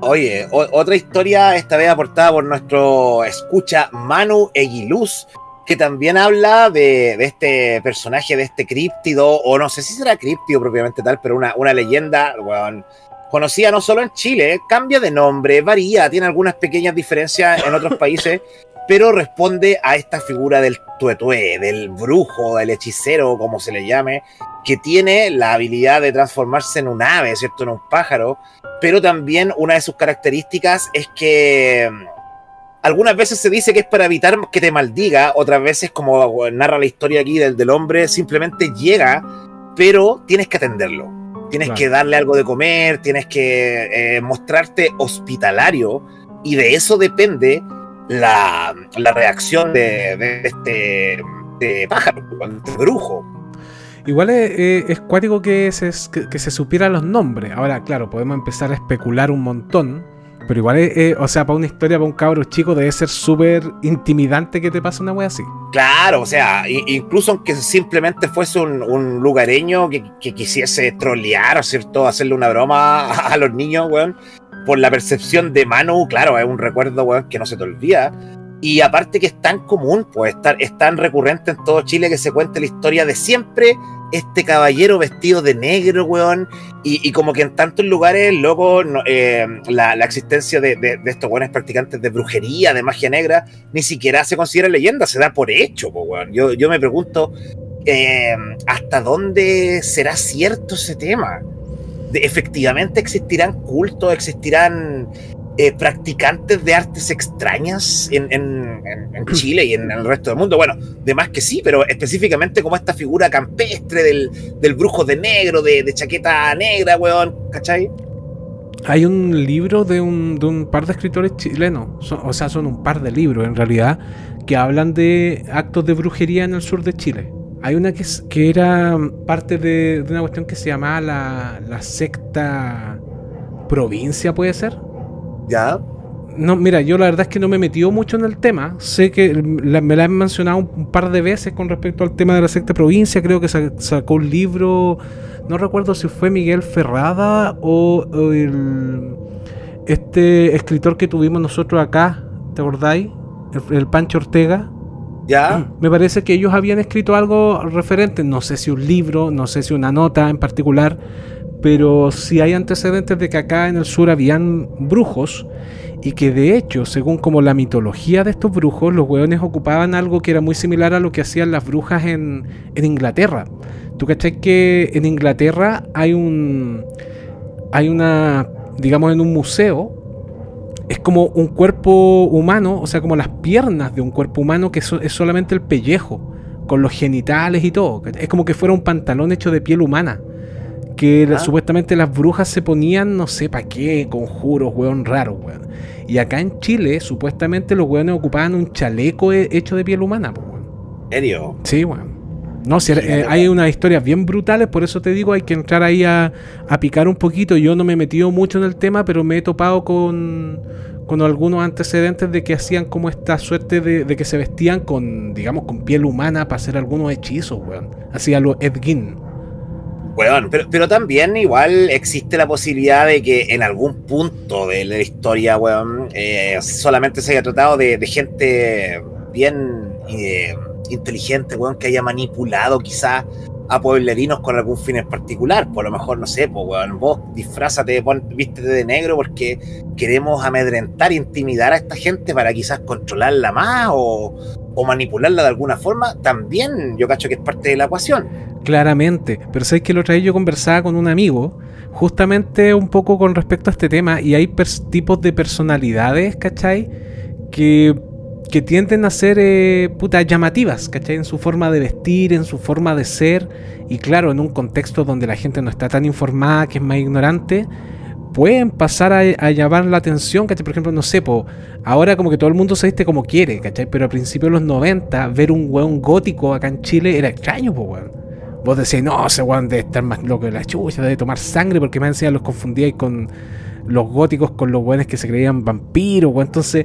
Oye, otra historia, esta vez aportada por nuestro escucha Manu Eguiluz, que también habla de, este personaje, de este críptido, o no sé si será críptido propiamente tal, pero una, una leyenda, weón, conocida no solo en Chile, cambia de nombre, varía, tiene algunas pequeñas diferencias en otros países, pero responde a esta figura del tuetue, del brujo, del hechicero, como se le llame, que tiene la habilidad de transformarse en un ave, ¿cierto? En un pájaro, pero también una de sus características es que mm, algunas veces se dice que es para evitar que te maldiga, otras veces, como narra la historia aquí del, del hombre, simplemente llega, pero tienes que atenderlo. Tienes Claro. que darle algo de comer, tienes que eh, mostrarte hospitalario, y de eso depende la, la reacción de, de este de pájaro, de este brujo. Igual es, eh, es cuático que se, que, que se supieran los nombres. Ahora, claro, podemos empezar a especular un montón. Pero igual, es, eh, o sea, para una historia, para un cabro chico, debe ser súper intimidante que te pase una wea así. Claro, o sea, incluso aunque simplemente fuese un, un lugareño que, que quisiese trolear, ¿cierto? Hacerle una broma a, a los niños, weón. Por la percepción de Manu, claro, es un recuerdo, que no se te olvida. Y aparte que es tan común, pues, es tan recurrente en todo Chile que se cuente la historia de siempre este caballero vestido de negro, weón, y, como que en tantos lugares, loco, eh, la, existencia de, estos weones practicantes de brujería, de magia negra, ni siquiera se considera leyenda, se da por hecho, weón. Yo, yo me pregunto, eh, ¿hasta dónde será cierto ese tema? De, ¿Efectivamente existirán cultos, existirán eh, practicantes de artes extrañas en, Chile y en, el resto del mundo. Bueno, de más que sí, pero específicamente como esta figura campestre del, brujo de negro, de, chaqueta negra, weón, ¿cachai? Hay un libro de un, par de escritores chilenos, o sea, son un par de libros en realidad, que hablan de actos de brujería en el sur de Chile. Hay una que, que era parte de, una cuestión que se llamaba la, la secta provincia, puede ser ¿Ya? No, mira, yo la verdad es que no me he metido mucho en el tema. Sé que me la han mencionado un, par de veces con respecto al tema de la secta provincia. Creo que sacó un libro, no recuerdo si fue Miguel Ferrada o, el, este escritor que tuvimos nosotros acá, ¿te acordáis? El, Pancho Ortega. ¿Ya? Me parece que ellos habían escrito algo referente, no sé si un libro, no sé si una nota en particular, pero sí hay antecedentes de que acá en el sur habían brujos y que de hecho, según como la mitología de estos brujos, los hueones ocupaban algo que era muy similar a lo que hacían las brujas en, Inglaterra. ¿Tú cachai que en Inglaterra hay un... hay una... digamos en un museo es como un cuerpo humano, o sea, como las piernas de un cuerpo humano que es solamente el pellejo, con los genitales y todo. Es como que fuera un pantalón hecho de piel humana que supuestamente las brujas se ponían, no sé para qué, conjuros, weón, raros, weón. Y acá en Chile, supuestamente los weones ocupaban un chaleco hecho de piel humana, weón. ¿En serio? Sí, weón. No, si, eh, hay unas historias bien brutales, por eso te digo, hay que entrar ahí a, picar un poquito. Yo no me he metido mucho en el tema, pero me he topado con, con algunos antecedentes de que hacían como esta suerte de, de, que se vestían con, digamos, con piel humana para hacer algunos hechizos, weón. Hacía lo Ed bueno, pero, pero también igual existe la posibilidad de que en algún punto de la historia, weón, eh, solamente se haya tratado de, gente bien eh, inteligente, weón, que haya manipulado quizás a pueblerinos con algún fin en particular. Por lo mejor, no sé, pues, weón, vos disfrázate, vístete de negro porque queremos amedrentar, intimidar a esta gente para quizás controlarla más o, manipularla de alguna forma. También yo cacho que es parte de la ecuación claramente. Pero sabes que lo otra yo conversaba con un amigo, justamente un poco con respecto a este tema, y hay tipos de personalidades, ¿cachai? Que, que tienden a ser eh, putas llamativas, ¿cachai? En su forma de vestir, en su forma de ser, y claro, en un contexto donde la gente no está tan informada, que es más ignorante, pueden pasar a, llamar la atención, ¿cachai? Por ejemplo, no sé, po, ahora como que todo el mundo se viste como quiere, ¿cachai? Pero a principios de los 90, ver un weón gótico acá en Chile era extraño, po, weón. Vos decís, no, ese weón debe estar más loco que la chucha, debe tomar sangre, porque me decía los confundíais con los góticos, con los buenos que se creían vampiros, Entonces,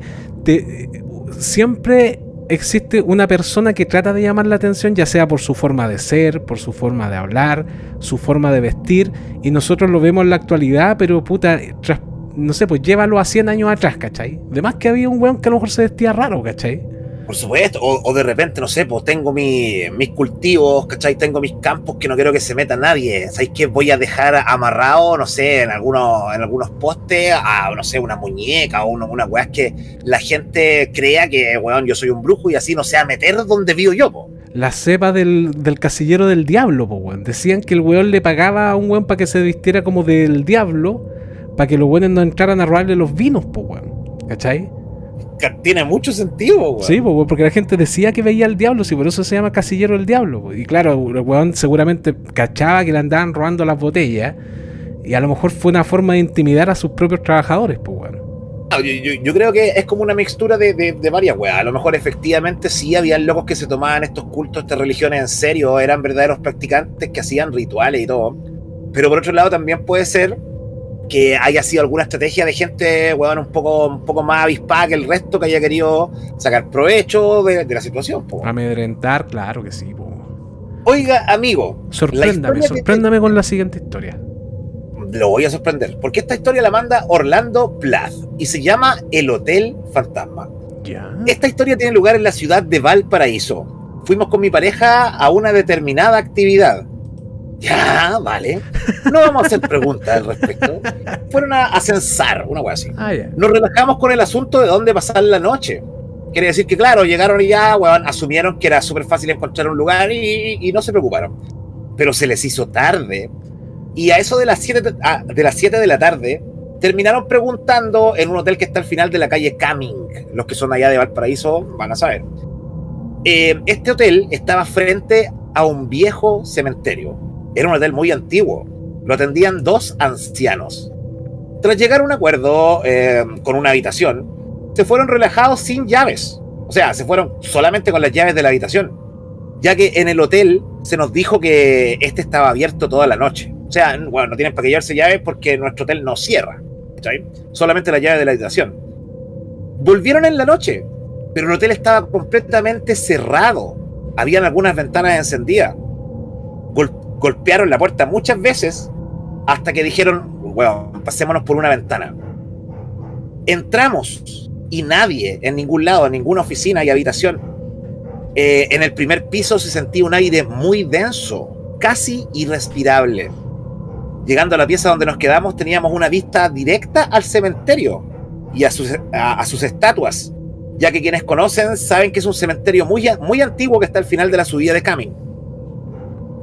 siempre existe una persona que trata de llamar la atención, ya sea por su forma de ser, por su forma de hablar, su forma de vestir, y nosotros lo vemos en la actualidad, pero puta, no sé, pues llévalo a 100 años atrás, ¿cachai? Además que había un weón que a lo mejor se vestía raro, ¿cachai? Por supuesto, o, de repente, no sé, pues tengo mis cultivos, ¿cachai? Tengo mis campos que no quiero que se meta nadie. ¿Sabéis que voy a dejar amarrado, no sé, en algunos, en algunos postes a, no sé, una muñeca o una, una weá que la gente crea que, weón, yo soy un brujo y así no sea meter donde vivo yo, po? La cepa del, casillero del diablo, po, weón. Decían que el weón le pagaba a un weón para que se vistiera como del diablo, para que los weones no entraran a robarle los vinos, po, weón. ¿Cachai? Tiene mucho sentido, Sí, porque la gente decía que veía al diablo, sí, por eso se llama casillero el diablo. Y claro, el weón seguramente cachaba que le andaban robando las botellas. Y a lo mejor fue una forma de intimidar a sus propios trabajadores, pues, bueno. Yo, creo que es como una mixtura de, varias weas. A lo mejor efectivamente sí habían locos que se tomaban estos cultos, estas religiones en serio, eran verdaderos practicantes que hacían rituales y todo. Pero por otro lado también puede ser que haya sido alguna estrategia de gente, weón, un poco, un poco más avispada que el resto que haya querido sacar provecho de, la situación. Amedrentar, claro que sí. Oiga, amigo. Sorpréndame, sorpréndame con la siguiente historia. Lo voy a sorprender, porque esta historia la manda Orlando Plath y se llama El Hotel Fantasma. Esta historia tiene lugar en la ciudad de Valparaíso. Fuimos con mi pareja a una determinada actividad Ya, vale. No vamos a hacer preguntas al respecto. Fueron a, a censar, una wea así. Ah. Nos relajamos con el asunto de dónde pasar la noche. Quiere decir que, claro, llegaron y ya, weón, asumieron que era súper fácil encontrar un lugar y, y no se preocuparon. Pero se les hizo tarde. Y a eso de las 7 de, a- de las 7 de la tarde, terminaron preguntando en un hotel que está al final de la calle Cumming. Los que son allá de Valparaíso van a saber. Eh, este hotel estaba frente a un viejo cementerio. Era un hotel muy antiguo. Lo atendían dos ancianos. Tras llegar a un acuerdo eh, con una habitación, se fueron relajados sin llaves. O sea, se fueron solamente con las llaves de la habitación. Ya que en el hotel se nos dijo que este estaba abierto toda la noche. O sea, bueno, no tienen para qué llevarse llaves porque nuestro hotel no cierra. Solamente la llave de la habitación. Volvieron en la noche, pero el hotel estaba completamente cerrado. Habían algunas ventanas encendidas. Gol- golpearon la puerta muchas veces hasta que dijeron, bueno, pasémonos por una ventana. Entramos y nadie en ningún lado, en ninguna oficina y habitación. Eh, en el primer piso se sentía un aire muy denso, casi irrespirable. Llegando a la pieza donde nos quedamos teníamos una vista directa al cementerio y a sus, estatuas, ya que quienes conocen saben que es un cementerio muy, muy antiguo que está al final de la subida de Camin.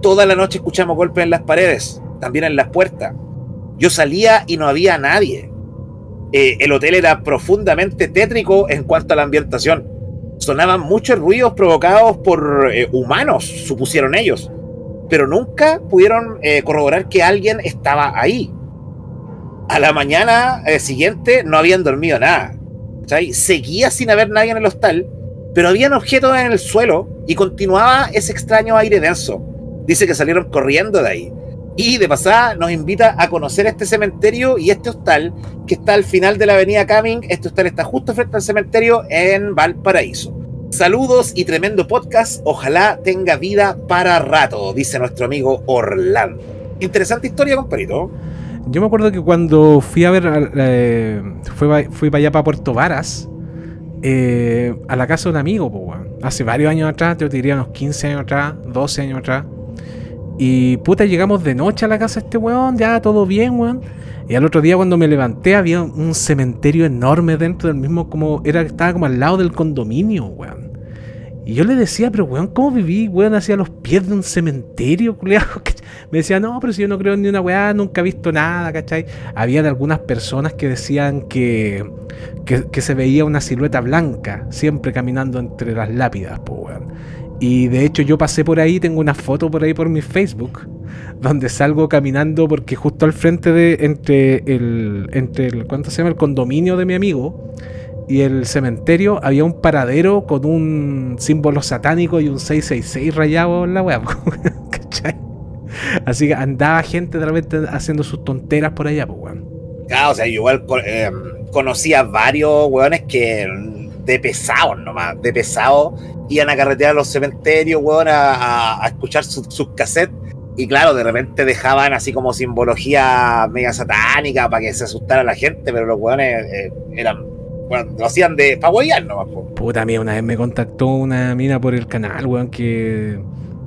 Toda la noche escuchamos golpes en las paredes, también en las puertas. Yo salía y no había nadie. Eh, el hotel era profundamente tétrico en cuanto a la ambientación. Sonaban muchos ruidos provocados por eh, humanos, supusieron ellos, pero nunca pudieron eh, corroborar que alguien estaba ahí. A la mañana siguiente no habían dormido nada. ¿cachai? Seguía sin haber nadie en el hostal, pero habían objetos en el suelo y continuaba ese extraño aire denso. Dice que salieron corriendo de ahí. Y de pasada nos invita a conocer este cementerio y este hostal que está al final de la avenida Cumming. Este hostal está justo frente al cementerio en Valparaíso. Saludos y tremendo podcast. Ojalá tenga vida para rato, dice nuestro amigo Orlando. Interesante historia, compadrito. Yo me acuerdo que cuando fui a ver, eh, fui, fui para allá, para Puerto Varas, eh, a la casa de un amigo, po, hace varios años atrás, yo te diría unos 15 años atrás, 12 años atrás. Y puta, llegamos de noche a la casa de este weón, ya todo bien, weón. Y al otro día cuando me levanté había un cementerio enorme dentro del mismo, como era estaba como al lado del condominio, weón. Y yo le decía, pero weón, ¿cómo viví, weón, hacia los pies de un cementerio, culiao? Me decía, no, pero si yo no creo en ni una weá, nunca he visto nada, ¿cachai? Habían algunas personas que decían que, que, que se veía una silueta blanca siempre caminando entre las lápidas, pues weón. Y de hecho yo pasé por ahí, tengo una foto por ahí por mi Facebook, donde salgo caminando porque justo al frente de, entre el, entre el, ¿cuánto se llama? El condominio de mi amigo y el cementerio había un paradero con un símbolo satánico y un 666 rayado en la weá, ¿cachai? Así que andaba gente de repente haciendo sus tonteras por allá, pues weón. Ah, o sea, yo igual eh, conocía varios weones que de pesados nomás, de pesados, iban a carretear a los cementerios, weón, a, a- a escuchar sus sus cassettes. Y claro, de repente dejaban así como simbología media satánica para que se asustara la gente, pero los weones eh, eran, bueno, lo hacían de pa' huevear nomás, po. Puta mía, una vez me contactó una mina por el canal, weón, que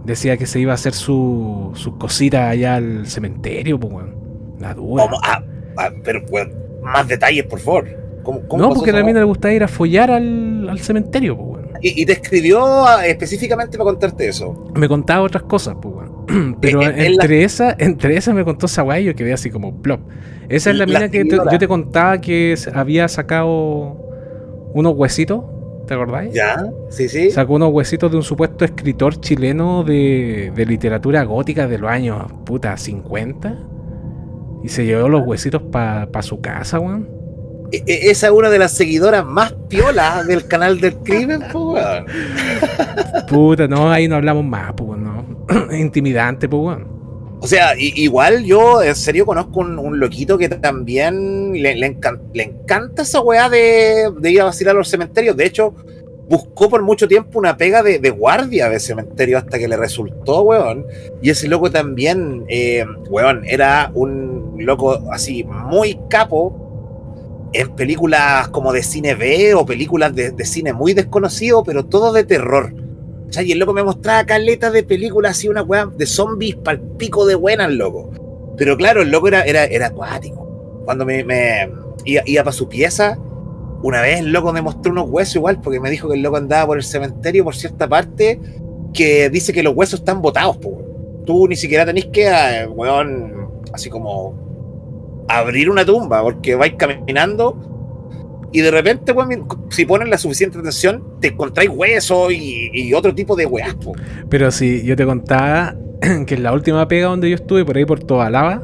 decía que se iba a hacer su, sus cositas allá al cementerio, pues weón. La. Ah, ah, pero weón, más detalles, por favor. ¿Cómo, cómo No, porque a la mina le gustaba ir a follar al, al cementerio, pues weón. y, y te escribió ah, específicamente para contarte eso. Me contaba otras cosas, pues weón. Pero Eh, eh, en la- entre esa, entre esa me contó esa weá y yo quedé así como plop. Esa es la La mina que te- yo te contaba que había sacado unos huesitos, ¿te acordáis? ¿Ya? Sí, sí. Sacó unos huesitos de un supuesto escritor chileno de, de literatura gótica de los años, puta, 50. Y se llevó los huesitos para su casa, weón. E- e- Esa es una de las seguidoras más piolas del canal del crimen, pues, weón. Puta, no, ahí no hablamos más, pues, no. Intimidante, pues, weón. O sea, igual yo en serio conozco un, un loquito que también le, le encanta esa weá de, de ir a vacilar a los cementerios. De hecho, buscó por mucho tiempo una pega de, de guardia de cementerio hasta que le resultó, weón. Y ese loco también, eh, weón, era un loco así muy capo en películas como de cine B o películas de, de cine muy desconocido, pero todo de terror. ¿cachai? Y el loco me mostraba caletas de películas así, una weá de zombies pal pico de buenas, loco. Pero claro, el loco era, era, era acuático. Cuando me, me iba, iba para su pieza, una vez el loco me mostró unos huesos igual, porque me dijo que el loco andaba por el cementerio por cierta parte, que dice que los huesos están botados, pues. Tú ni siquiera tenés que, eh, weón, así como abrir una tumba, porque vais caminando y de repente, weón, si ponen la suficiente atención, te encontráis huesos y, y otro tipo de weas. Pero si yo te contaba que en la última pega donde yo estuve, por ahí por toda lava,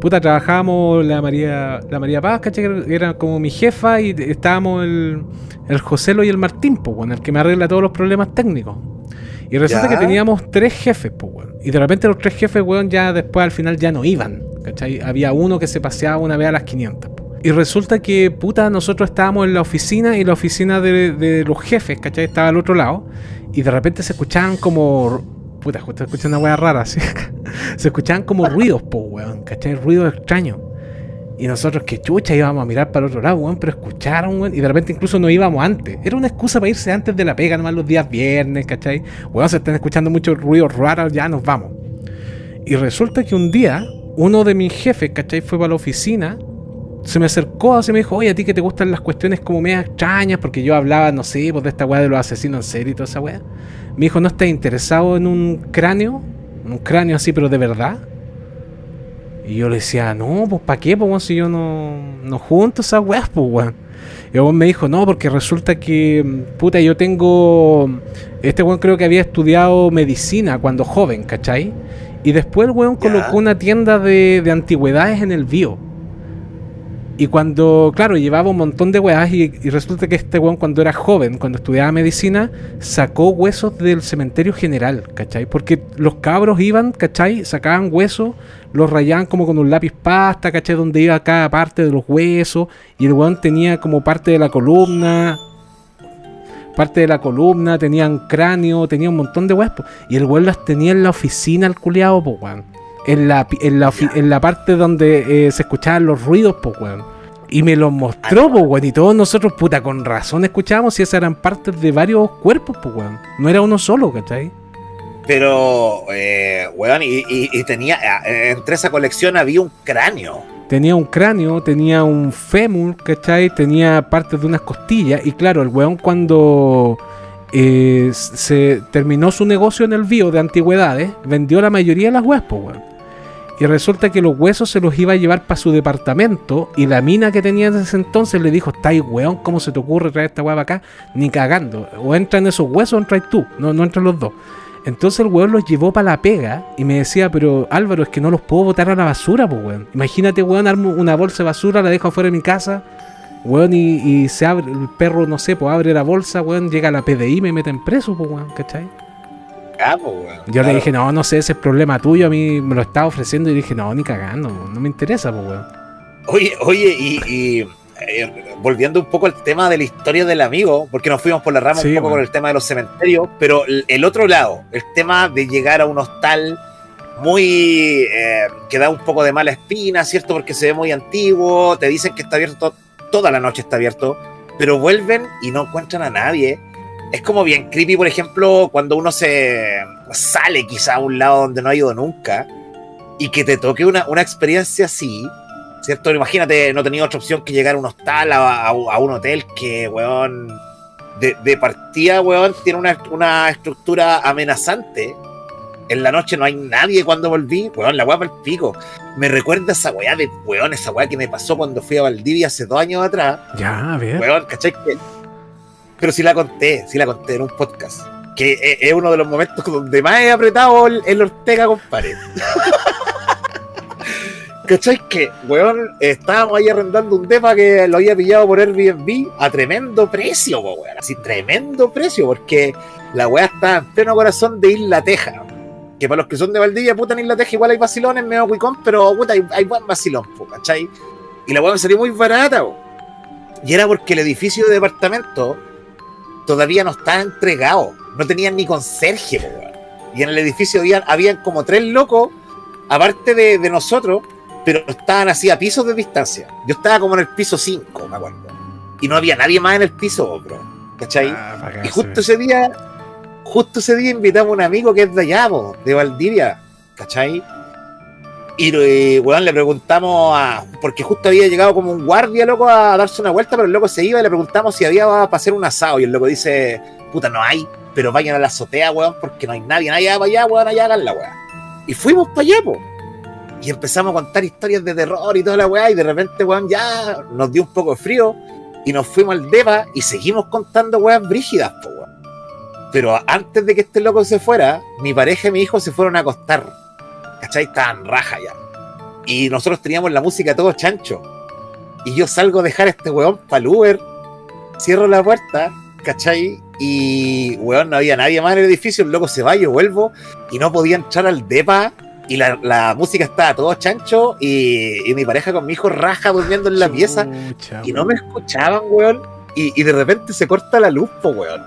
puta, trabajábamos la María, la María Paz, ¿cachai? Que era como mi jefa y estábamos el, el Joselo y el Martín, pues, bueno, el que me arregla todos los problemas técnicos. Y resulta Ya. que teníamos tres jefes, pues. Y de repente los tres jefes, weón, ya después al final ya no iban, ¿cachai? Había uno que se paseaba una vez a las 500, po. Y resulta que, puta, nosotros estábamos en la oficina y la oficina de, de los jefes, ¿cachai? Estaba al otro lado. Y de repente se escuchaban como. Puta, justo escuché una wea rara, ¿sí? se escuchaban como ruidos, po, weón, ¿cachai? Ruidos extraños. Y nosotros, que chucha, íbamos a mirar para el otro lado, weón, pero escucharon, weón. Y de repente incluso no íbamos antes. Era una excusa para irse antes de la pega, nomás los días viernes, ¿cachai? Weón, se están escuchando muchos ruidos raros, ya nos vamos. Y resulta que un día, uno de mis jefes, ¿cachai? Fue para la oficina, se me acercó así me dijo, oye, a ti que te gustan las cuestiones como medio extrañas, porque yo hablaba, no sé, pues de esta weá de los asesinos en serie y toda esa weá. Me dijo, ¿no estás interesado en un cráneo? Un cráneo así, pero de verdad. Y yo le decía, no, pues ¿para qué? Pues si yo no, no junto esas weas, pues weón. Y el me dijo, no, porque resulta que, puta, yo tengo. Este weón creo que había estudiado medicina cuando joven, ¿cachai? Y después el weón colocó una tienda de, de antigüedades en el bio. Y cuando, claro, llevaba un montón de weas y, resulta que este weón cuando era joven, cuando estudiaba medicina, sacó huesos del cementerio general, ¿cachai? Porque los cabros iban, ¿cachai? Sacaban huesos, los rayaban como con un lápiz pasta, ¿cachai? Donde iba cada parte de los huesos y el weón tenía como parte de la columna, parte de la columna, tenían cráneo, tenía un montón de po. y el weón las tenía en la oficina al culiado, pues weón. En la, en, la en la parte donde eh, se escuchaban los ruidos, pues weón. Y me los mostró, pues weón. Y todos nosotros, puta, con razón escuchábamos si esas eran partes de varios cuerpos, pues weón. No era uno solo, ¿cachai? Pero, eh, weón, y, y- y tenía, eh, entre esa colección había un cráneo. Tenía un cráneo, tenía un fémur, ¿cachai? Tenía partes de unas costillas. Y claro, el weón cuando eh, se terminó su negocio en el bio de antigüedades, vendió la mayoría de las weas, pues, weón. Y resulta que los huesos se los iba a llevar para su departamento. Y la mina que tenía desde ese entonces le dijo: Estáis weón, ¿cómo se te ocurre traer esta para acá? Ni cagando. O entran esos huesos o entras tú. No, no entran los dos. Entonces el weón los llevó para la pega y me decía, pero Álvaro, es que no los puedo botar a la basura, pues weón. Imagínate, weón, armo una bolsa de basura, la dejo afuera de mi casa, weón, y, y se abre, el perro, no sé, pues abre la bolsa, weón, llega a la PDI y me meten preso, pues weón, ¿cachai? Weón. Yo Claro. le dije, no, no sé, ese es problema tuyo, a mí me lo estaba ofreciendo y dije, no, ni cagando, no me interesa, pues weón. Oye, oye, y, y, eh, volviendo un poco al tema de la historia del amigo, porque nos fuimos por la rama Sí, un poco bueno. con el tema de los cementerios, pero el, otro lado, el tema de llegar a un hostal muy eh, que da un poco de mala espina, ¿cierto? Porque se ve muy antiguo, te dicen que está abierto to- toda la noche está abierto, pero vuelven y no encuentran a nadie. Es como bien creepy, por ejemplo, cuando uno se sale quizá a un lado donde no ha ido nunca y que te toque una, una experiencia así, ¿cierto? Imagínate, no tenía otra opción que llegar a un hostal, a, a- a un hotel que, weón, de, de partida, weón, tiene una, una estructura amenazante. En la noche no hay nadie cuando volví, weón, la weá para el pico. Me recuerda esa weá de, weón, esa weá que me pasó cuando fui a Valdivia hace dos años atrás. Ya, a ver. Weón, ¿cachai? Que- Pero sí la conté, sí la conté en un podcast. Que es, es uno de los momentos donde más he apretado el, Ortega, compadre. ¿Cachai? Que, weón, estábamos ahí arrendando un depa que lo había pillado por Airbnb a tremendo precio, weón. Así, tremendo precio, porque la weá está en pleno corazón de Isla Teja. Que para los que son de Valdivia, puta, en Isla Teja igual hay vacilones, medio cuicón, pero puta, hay, buen vacilón, po, ¿cachai? Y la weá me salió muy barata, po. Y era porque el edificio de departamento todavía no estaba entregado. No tenían ni conserje, weón. Y en el edificio habían, habían como tres locos, aparte de, de nosotros, pero estaban así a pisos de distancia. Yo estaba como en el piso 5, me acuerdo. Y no había nadie más en el piso, bro. ¿Cachai? Ah, y justo ese día, justo ese día invitamos a un amigo que es de allá, po, de Valdivia, ¿cachai? Y eh, weón, le preguntamos a. Porque justo había llegado como un guardia, loco, a darse una vuelta, pero el loco se iba y le preguntamos si había para hacer un asado. Y el loco dice: Puta, no hay, pero vayan a la azotea, weón, porque no hay nadie, nadie va para allá, weón, allá hagan la weá. Y fuimos para allá, po. Y empezamos a contar historias de terror y toda la weá, y de repente, weón, ya nos dio un poco de frío. Y nos fuimos al DEPA y seguimos contando weas brígidas, po, weón. Pero antes de que este loco se fuera, mi pareja y mi hijo se fueron a acostar. ¿Cachai? Estaban raja ya. Y nosotros teníamos la música todo chancho. Y yo salgo a dejar a este weón para el Uber. Cierro la puerta, ¿cachai? Y, weón, no había nadie más en el edificio. El loco se va, yo vuelvo. Y no podía entrar al DEPA. Y la, la música estaba todo chancho. Y, y mi pareja con mi hijo raja durmiendo en la pieza. Y no me escuchaban, weón. Y, y de repente se corta la luz, po, weón.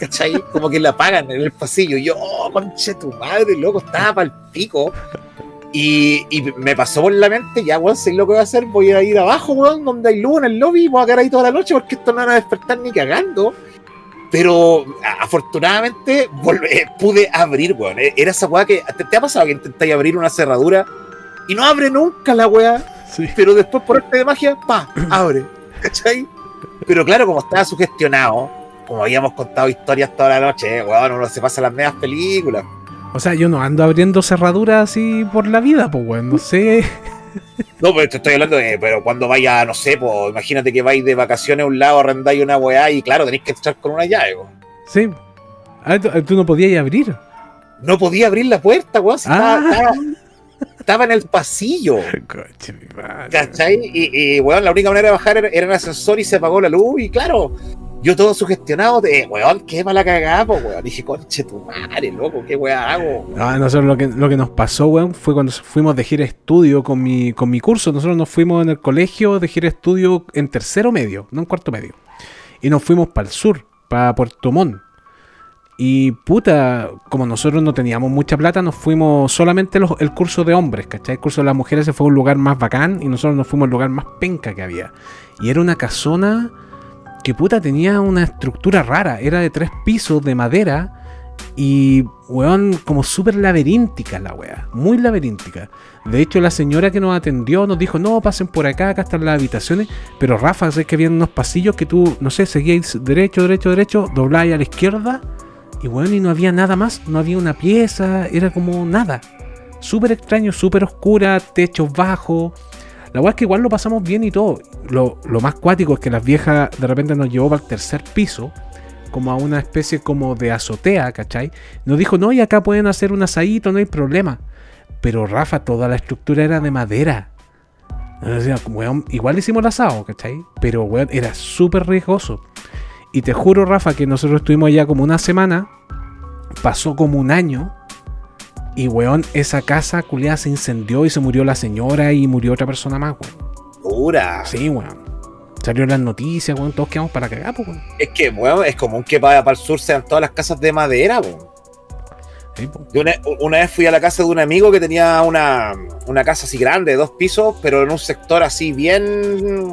¿Cachai? Como que la apagan en el pasillo. Y yo, oh, conche tu madre, loco, estaba para el pico. Y, y me pasó por la mente, ya, weón, sé lo que voy a hacer. Voy a ir abajo, weón, donde hay luz en el lobby. Voy a quedar ahí toda la noche porque esto no van a despertar ni cagando. Pero a- afortunadamente volve- eh, pude abrir, weón. Eh, Era esa weá que. ¿Te, te ha pasado que intentáis abrir una cerradura y no abre nunca la weá? Sí. pero después por arte de magia, pa, abre, ¿cachai? Pero claro, como estaba sugestionado, como habíamos contado historias toda la noche, weón, uno se pasa las medias películas. O sea, yo no ando abriendo cerraduras así por la vida, pues, weón. No sé. No, pero te estoy hablando de, pero cuando vaya, no sé, pues imagínate que vais de vacaciones a un lado, arrendáis una weá y claro, tenéis que entrar con una llave, weón. Sí. Ah, tú, tú no podías abrir. No podía abrir la puerta, weón, si estaba, Ah. estaba- estaba en el pasillo. Coche, mi madre. ¿Cachai? Y, y, weón, la única manera de bajar era, era en ascensor y se apagó la luz. Y claro, yo todo sugestionado de, weón, qué mala cagada, po, weón. Dije, conche tu madre, loco, qué weón hago. No, a nosotros lo que, lo que nos pasó, weón, fue cuando fuimos de gira estudio con mi, con mi curso. Nosotros nos fuimos en el colegio de gira estudio en tercero medio, no en cuarto medio. Y nos fuimos para el sur, para Puerto Montt. Y puta, como nosotros no teníamos mucha plata, nos fuimos solamente el curso de hombres, ¿cachai? El curso de las mujeres se fue a un lugar más bacán y nosotros nos fuimos al lugar más penca que había. Y era una casona que puta tenía una estructura rara, era de tres pisos de madera y, weón, como súper laberíntica la wea, muy laberíntica. De hecho, la señora que nos atendió nos dijo, no, pasen por acá, acá están las habitaciones. Pero Rafa, es que había unos pasillos que tú, no sé, seguíais derecho, derecho, derecho, dobláis a la izquierda. Y bueno, y no había nada más, no había una pieza, era como nada. Súper extraño, súper oscura, techos bajos. La weá es que igual lo pasamos bien y todo. Lo, lo más cuático es que las viejas de repente nos llevó para el tercer piso, como a una especie como de azotea, ¿cachai? Nos dijo, no, y acá pueden hacer un asadito, no hay problema. Pero Rafa, toda la estructura era de madera. Igual hicimos el asado, ¿cachai? Pero weón, era súper riesgoso. Y te juro, Rafa, que nosotros estuvimos allá como una semana, pasó como un año, y weón, esa casa culiada se incendió y se murió la señora y murió otra persona más, weón. Dura. Sí, weón. Salió las noticias, weón, todos quedamos para cagar, pues, weón. Es que, weón, es común que para, para el sur sean todas las casas de madera, weón. Sí. Yo una, una vez fui a la casa de un amigo que tenía una, una casa así grande, de dos pisos, pero en un sector así bien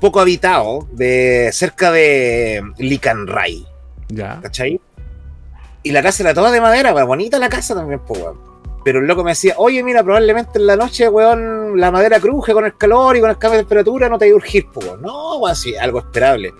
poco habitado, de cerca de Licanray, Ya. ¿cachai? Y la casa era toda de madera, weón, bonita la casa también, pues, weón. Pero el loco me decía, oye, mira, probablemente en la noche, weón, la madera cruje con el calor y con el cambio de temperatura, no te va a urgir, pues, weón. No, weón, sí, algo esperable.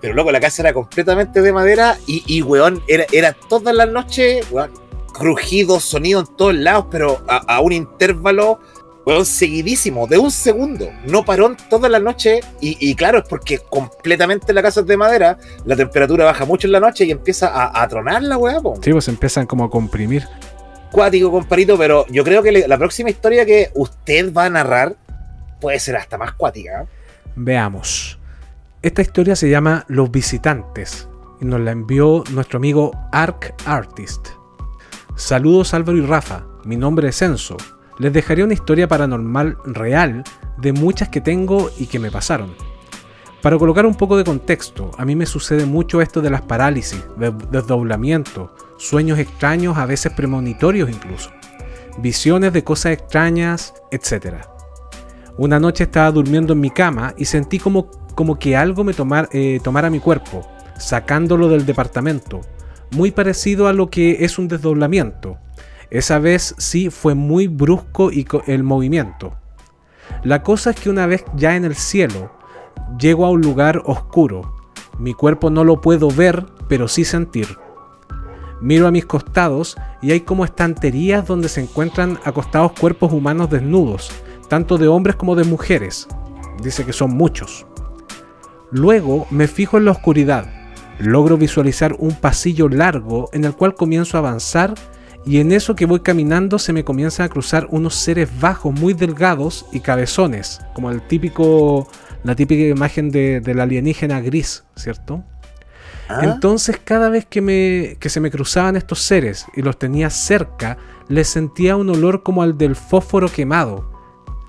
Pero loco, la casa era completamente de madera y, weón, era, era todas las noches, weón, crujidos, sonidos en todos lados, pero a un intervalo, weón, seguidísimo, de un segundo. No paró toda la noche y, y claro, es porque completamente la casa es de madera, la temperatura baja mucho en la noche y empieza a, a tronar la weá, po. Sí, pues empiezan como a comprimir. Cuático, comparito, pero yo creo que le- la próxima historia que usted va a narrar puede ser hasta más cuática. ¿eh? Veamos. Esta historia se llama Los Visitantes y nos la envió nuestro amigo Arc Artist. Saludos Álvaro y Rafa, mi nombre es Enzo. Les dejaré una historia paranormal real de muchas que tengo y que me pasaron. Para colocar un poco de contexto, a mí me sucede mucho esto de las parálisis, de- desdoblamientos, sueños extraños, a veces premonitorios incluso, visiones de cosas extrañas, etc. Una noche estaba durmiendo en mi cama y sentí como, como que algo me tomar- eh, tomara mi cuerpo, sacándolo del departamento. muy parecido a lo que es un desdoblamiento. Esa vez sí fue muy brusco y el movimiento. La cosa es que una vez ya en el cielo, llego a un lugar oscuro. Mi cuerpo no lo puedo ver, pero sí sentir. Miro a mis costados y hay como estanterías donde se encuentran acostados cuerpos humanos desnudos, tanto de hombres como de mujeres. Dice que son muchos. Luego me fijo en la oscuridad. Logro visualizar un pasillo largo en el cual comienzo a avanzar y en eso que voy caminando se me comienzan a cruzar unos seres bajos muy delgados y cabezones, como el típico, la típica imagen de, del alienígena gris, ¿cierto? Ah. Entonces cada vez que, me, que se me cruzaban estos seres y los tenía cerca, les sentía un olor como al del fósforo quemado.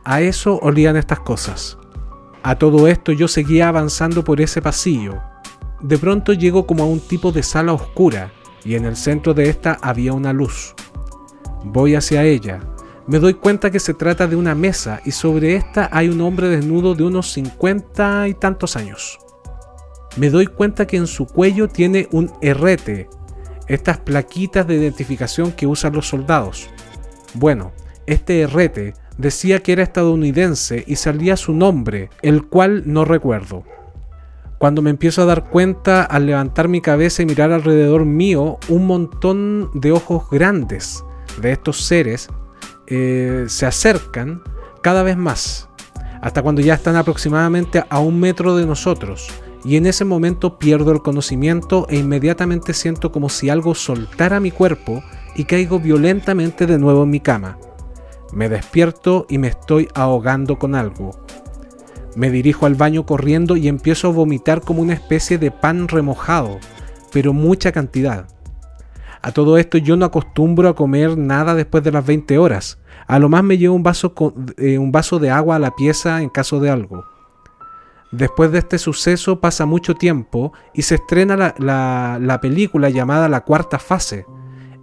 A eso olían estas cosas. A todo esto yo seguía avanzando por ese pasillo. De pronto llego como a un tipo de sala oscura y en el centro de esta había una luz. Voy hacia ella. Me doy cuenta que se trata de una mesa y sobre esta hay un hombre desnudo de unos 50 y tantos años. Me doy cuenta que en su cuello tiene un herrete, estas plaquitas de identificación que usan los soldados. Bueno, este herrete decía que era estadounidense y salía su nombre, el cual no recuerdo. Cuando me empiezo a dar cuenta al levantar mi cabeza y mirar alrededor mío, un montón de ojos grandes de estos seres eh, se acercan cada vez más, hasta cuando ya están aproximadamente a un metro de nosotros. Y en ese momento pierdo el conocimiento e inmediatamente siento como si algo soltara mi cuerpo y caigo violentamente de nuevo en mi cama. Me despierto y me estoy ahogando con algo. Me dirijo al baño corriendo y empiezo a vomitar como una especie de pan remojado, pero mucha cantidad. A todo esto yo no acostumbro a comer nada después de las 20 horas. A lo más me llevo un vaso, eh, un vaso de agua a la pieza en caso de algo. Después de este suceso pasa mucho tiempo y se estrena la película llamada La Cuarta Fase,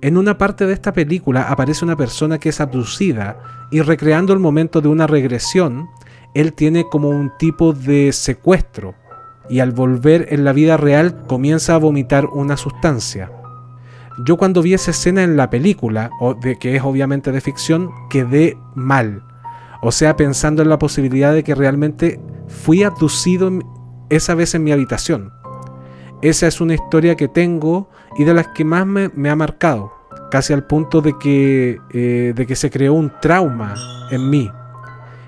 en una parte de esta película aparece una persona que es abducida y recreando el momento de una regresión, él tiene como un tipo de secuestro y al volver en la vida real comienza a vomitar una sustancia. Yo cuando vi esa escena en la película, o de que es obviamente de ficción, quedé mal. O sea, pensando en la posibilidad de que realmente fui abducido esa vez en mi habitación. Esa es una historia que tengo y de las que más me, ha marcado, casi al punto de que, eh, de que se creó un trauma en mí.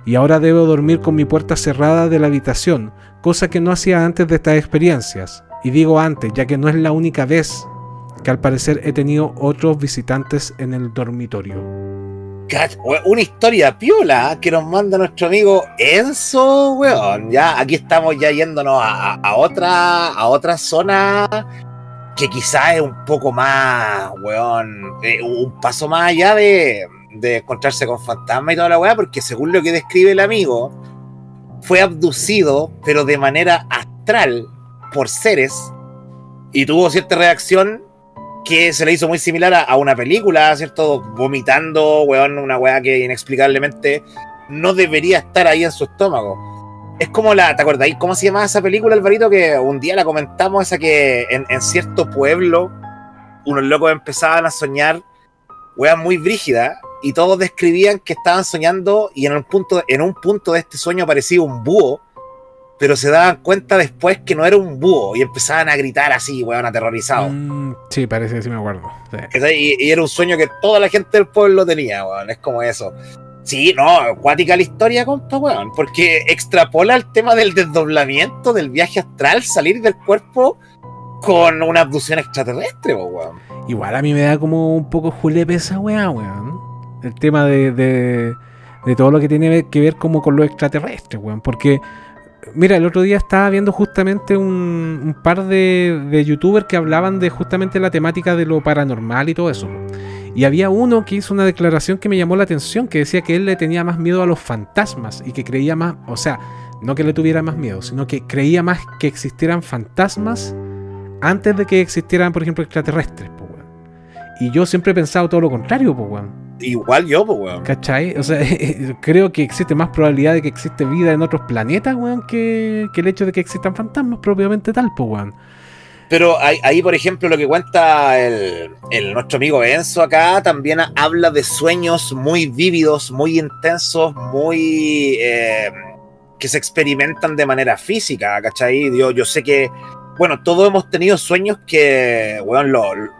Y ahora debo dormir con mi puerta cerrada de la habitación, cosa que no hacía antes de estas experiencias. Y digo antes, ya que no es la única vez que al parecer he tenido otros visitantes en el dormitorio. Una historia piola que nos manda nuestro amigo Enzo, weón. Ya, aquí estamos ya yéndonos a, otra, a otra zona que quizás es un poco más, weón, eh, un paso más allá de, de encontrarse con fantasmas y toda la weá, porque según lo que describe el amigo, fue abducido, pero de manera astral, por seres, y tuvo cierta reacción que se le hizo muy similar a, una película, ¿cierto? Vomitando, weón, una weá que inexplicablemente no debería estar ahí en su estómago. Es como la, ¿te acordáis cómo se llamaba esa película, Alvarito? Que un día la comentamos, esa que en, cierto pueblo unos locos empezaban a soñar weas muy brígidas y todos describían que estaban soñando y en un punto, en un punto de este sueño aparecía un búho pero se daban cuenta después que no era un búho y empezaban a gritar así, weón, aterrorizados. Mm, sí, parece que sí me acuerdo. Y, era un sueño que toda la gente del pueblo tenía, weón, es como eso. Sí, no, acuática la historia, compa, weón, porque extrapola el tema del desdoblamiento, del viaje astral, salir del cuerpo con una abducción extraterrestre, weón. Igual a mí me da como un poco julepe esa weá, weón. El tema de, de, todo lo que tiene que ver como con lo extraterrestre, weón, porque Mira, el otro día estaba viendo justamente un, par de, youtubers que hablaban de justamente la temática de lo paranormal y todo eso. Y había uno que hizo una declaración que me llamó la atención, que decía que él le tenía más miedo a los fantasmas y que creía más, o sea, no que le tuviera más miedo, sino que creía más que existieran fantasmas antes de que existieran, por ejemplo, extraterrestres. y yo siempre he pensado todo lo contrario, pues, Igual yo, pues, weón. ¿Cachai? O sea, creo que existe más probabilidad de que existe vida en otros planetas, weón, que, el hecho de que existan fantasmas propiamente tal, pues, weón. Pero ahí, ahí, por ejemplo, lo que cuenta el, el, nuestro amigo Enzo acá también habla de sueños muy vívidos, muy intensos, muy eh, que se experimentan de manera física, ¿cachai? Yo, yo sé que, bueno, todos hemos tenido sueños que, bueno, lo,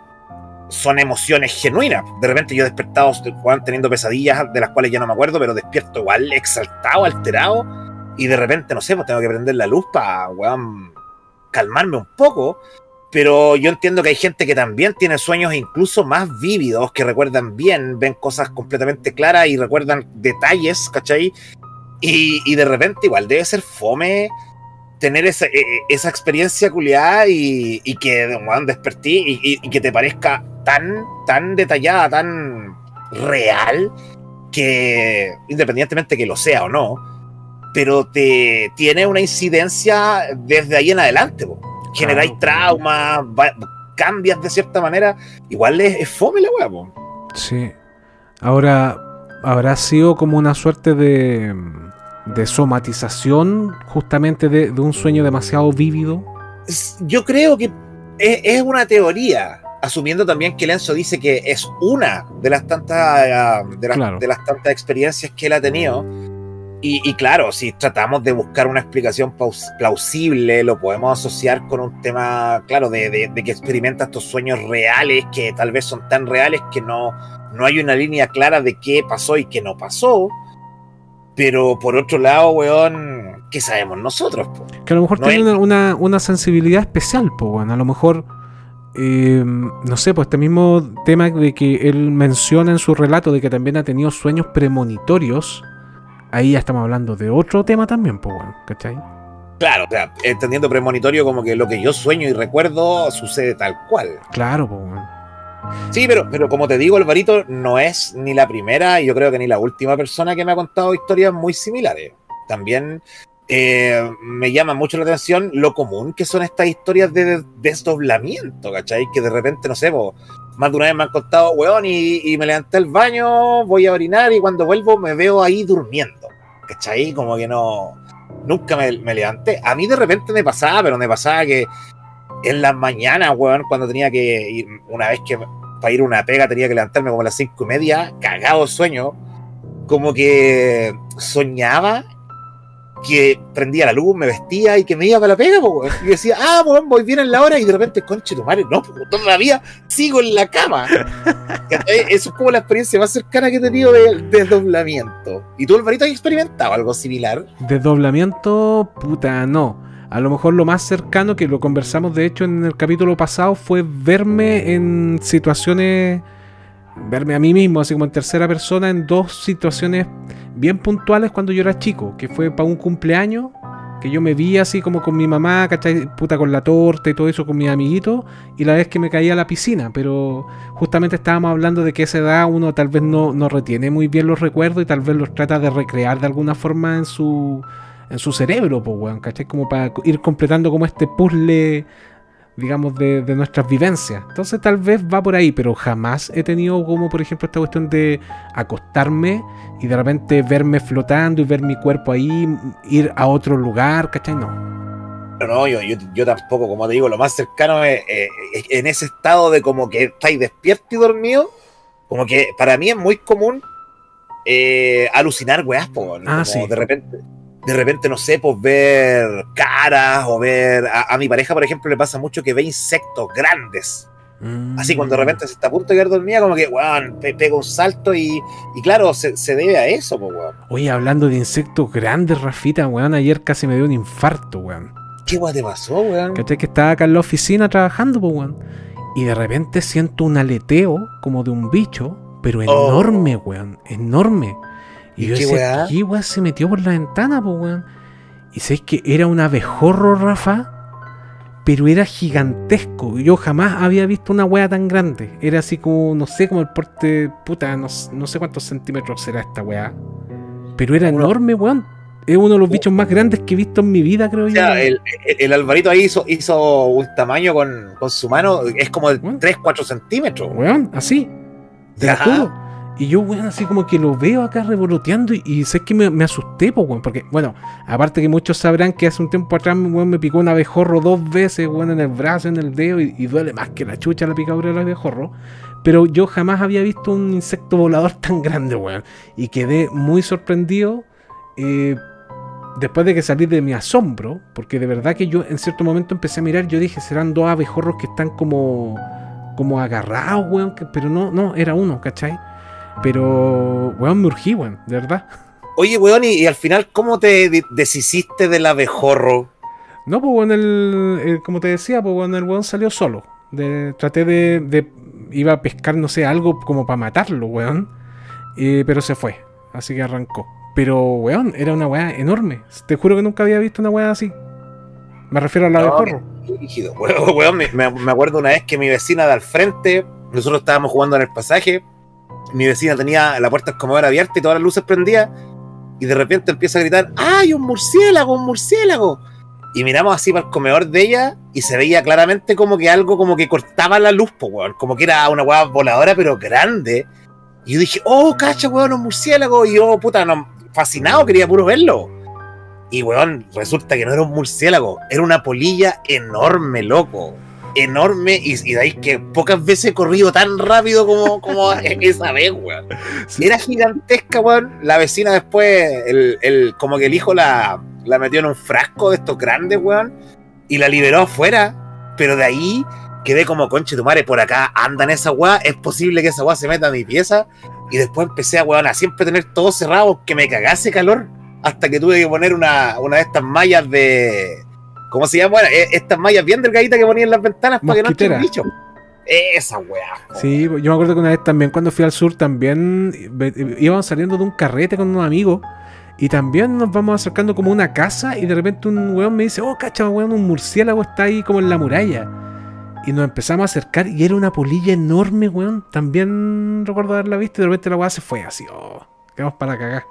son emociones genuinas. De repente yo he despertado teniendo pesadillas de las cuales ya no me acuerdo, pero despierto igual exaltado, alterado, y de repente, no sé, pues tengo que prender la luz para, weón, calmarme un poco. Pero yo entiendo que hay gente que también tiene sueños incluso más vívidos, que recuerdan bien, ven cosas completamente claras y recuerdan detalles, ¿cachai? Y, y de repente igual debe ser fome tener esa, e, e, esa experiencia culiada y, y, que bueno, despertí y, y, que te parezca tan, tan detallada, tan real, que independientemente que lo sea o no, pero te tiene una incidencia desde ahí en adelante. Po. Generáis ah, traumas, cambias de cierta manera, igual es, es fome la. Po. Sí. Ahora, habrá sido como una suerte de de somatización justamente de, de, un sueño demasiado vívido? Yo creo que es, es, una teoría, asumiendo también que Lenzo dice que es una de las tantas, uh, de, las, claro. de las tantas experiencias que él ha tenido. Y, y, claro, si tratamos de buscar una explicación plausible, lo podemos asociar con un tema, claro, de, de, de, que experimenta estos sueños reales, que tal vez son tan reales que no, no hay una línea clara de qué pasó y qué no pasó. Pero por otro lado, weón, ¿qué sabemos nosotros? Po? Que a lo mejor no tiene una, una, sensibilidad especial, po, weón. A lo mejor, eh, no sé, pues este mismo tema de que él menciona en su relato de que también ha tenido sueños premonitorios. Ahí ya estamos hablando de otro tema también, po, weón, ¿cachai? Claro, o sea, entendiendo premonitorio como que lo que yo sueño y recuerdo sucede tal cual. Claro, weón. Sí, pero, pero como te digo, Alvarito no es ni la primera y yo creo que ni la última persona que me ha contado historias muy similares. También eh, me llama mucho la atención lo común que son estas historias de desdoblamiento, ¿cachai? Que de repente, no sé, po, más de una vez me han contado, weón, y, y, me levanté al baño, voy a orinar y cuando vuelvo me veo ahí durmiendo, ¿cachai? Como que no, nunca me, me levanté. A mí de repente me pasaba, pero me pasaba que en las mañanas, weón, cuando tenía que ir, una vez que para ir a una pega tenía que levantarme como a las cinco y media, cagado sueño, como que soñaba que prendía la luz, me vestía y que me iba para la pega, po, y decía, ah, weón, voy bien en la hora, y de repente, conche tu madre, no, todavía sigo en la cama. Eso es como la experiencia más cercana que he tenido de desdoblamiento. ¿Y tú, Alvarito, has experimentado algo similar? Desdoblamiento, puta, no. A lo mejor lo más cercano que lo conversamos de hecho en el capítulo pasado fue verme en situaciones, verme a mí mismo, así como en tercera persona, en dos situaciones bien puntuales cuando yo era chico, que fue para un cumpleaños, que yo me vi así como con mi mamá, ¿cachai? Puta con la torta y todo eso con mis amiguitos, y la vez que me caía a la piscina, pero justamente estábamos hablando de que esa edad uno tal vez no, no retiene muy bien los recuerdos y tal vez los trata de recrear de alguna forma en su en su cerebro, pues, weón, ¿cachai? Como para ir completando como este puzzle, digamos, de, de, nuestras vivencias. Entonces tal vez va por ahí, pero jamás he tenido como, por ejemplo, esta cuestión de acostarme y de repente verme flotando y ver mi cuerpo ahí, ir a otro lugar, ¿cachai? No. No, yo, yo, yo tampoco, como te digo, lo más cercano es, eh, en ese estado de como que estáis despierto y dormido, como que para mí es muy común eh, alucinar, weas, po, ah, sí. de repente de repente, no sé, pues ver caras o ver. A, a, mi pareja, por ejemplo, le pasa mucho que ve insectos grandes. Mm. Así cuando de repente se está a punto de quedar dormida, como que, weón, pe pega un salto y, y claro, se, se, debe a eso, pues, weón. Oye, hablando de insectos grandes, Rafita, weón, ayer casi me dio un infarto, weón. ¿Qué weón te pasó, weón? ¿Cachai? Que estaba acá en la oficina trabajando, pues, weón. Y de repente siento un aleteo como de un bicho, pero enorme, oh. weón, enorme. Y, yo decía, ¿qué weá se metió por la ventana, po, weón? Y sabes que era un abejorro, Rafa, pero era gigantesco. Yo jamás había visto una weá tan grande. Era así como, no sé, como el porte, puta, no, no sé cuántos centímetros será esta weá. Pero era uno, enorme, weón. Es uno de los bichos más grandes que he visto en mi vida, creo o sea, yo. El, el, el, Alvarito ahí hizo, hizo un tamaño con, con, su mano, es como de 3, 4 centímetros. Weón, así. Te lo juro. Y yo, weón, así como que lo veo acá revoloteando y, y sé que me, asusté, weón. Porque, bueno, aparte que muchos sabrán que hace un tiempo atrás, weón, me picó un abejorro dos veces, weón, en el brazo, en el dedo, y, y duele más que la chucha la picadura del abejorro. Pero yo jamás había visto un insecto volador tan grande, weón. Y quedé muy sorprendido eh, después de que salí de mi asombro. Porque de verdad que yo en cierto momento empecé a mirar, yo dije, serán dos abejorros que están como, como agarrados, weón. que- pero no, no, era uno, ¿cachai? Pero, weón, me urgí, weón, de verdad. Oye, weón, y, y al final, ¿cómo te de- deshiciste del abejorro? No, pues bueno, el, el- como te decía, pues bueno, el weón salió solo. De- traté de, de- Iba a pescar, no sé, algo como para matarlo, weón. eh, pero se fue. Así que arrancó. Pero, weón, era una weá enorme. Te juro que nunca había visto una weá así. Me refiero al No, abejorro. Rígido, weón, weón, me, me- me acuerdo una vez que mi vecina de al frente, nosotros estábamos jugando en el pasaje, mi vecina tenía la puerta del comedor abierta y todas las luces prendidas, y de repente empieza a gritar, ¡ay, un murciélago, un murciélago! Y miramos así para el comedor de ella y se veía claramente como que algo como que cortaba la luz, po, weón, como que era una weá voladora pero grande. Y yo dije, ¡oh, cacha, weón, un murciélago! Y yo, puta, no, fascinado, quería puro verlo. Y weón, resulta que no era un murciélago, era una polilla enorme, loco. Enorme, y, y de ahí que pocas veces he corrido tan rápido como, como esa vez, weón. Era gigantesca, weón. La vecina después, el, el- como que el hijo la, la metió en un frasco de estos grandes, weón, y la liberó afuera. Pero de ahí quedé como conche tu madre, por acá andan esa weá, es posible que esa weá se meta a mi pieza. Y después empecé a weón a siempre tener todo cerrado, que me cagase calor, hasta que tuve que poner una, una de estas mallas de. ¿Cómo se llama? Bueno, eh, estas mallas bien delgaditas que ponía en las ventanas para que no el bicho. Esa weá. Sí, yo me acuerdo que una vez también cuando fui al sur también ve- íbamos saliendo de un carrete con unos amigos y también nos vamos acercando como a una casa y de repente un weón me dice, oh, cacha, weón, un murciélago está ahí como en la muralla. Y nos empezamos a acercar y era una polilla enorme, weón. También recuerdo haberla visto y de repente la weá se fue así, oh, quedamos para cagar.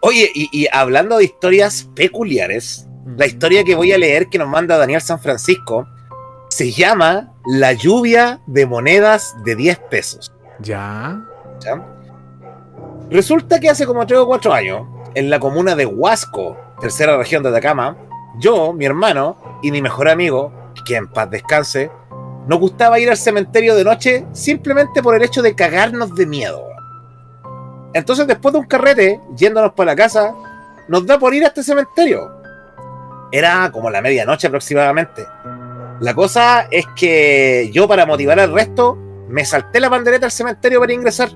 Oye, y, y hablando de historias peculiares, la historia que voy a leer que nos manda Daniel San Francisco se llama La lluvia de monedas de 10 pesos. Ya. ¿ya? Resulta que hace como 3 o 4 años, en la comuna de Huasco, tercera región de Atacama, yo, mi hermano y mi mejor amigo, que en paz descanse, nos gustaba ir al cementerio de noche simplemente por el hecho de cagarnos de miedo. Entonces, después de un carrete, yéndonos para la casa, nos da por ir a este cementerio. Era como la medianoche aproximadamente. La cosa es que yo, para motivar al resto, me salté la pandereta al cementerio para ingresar.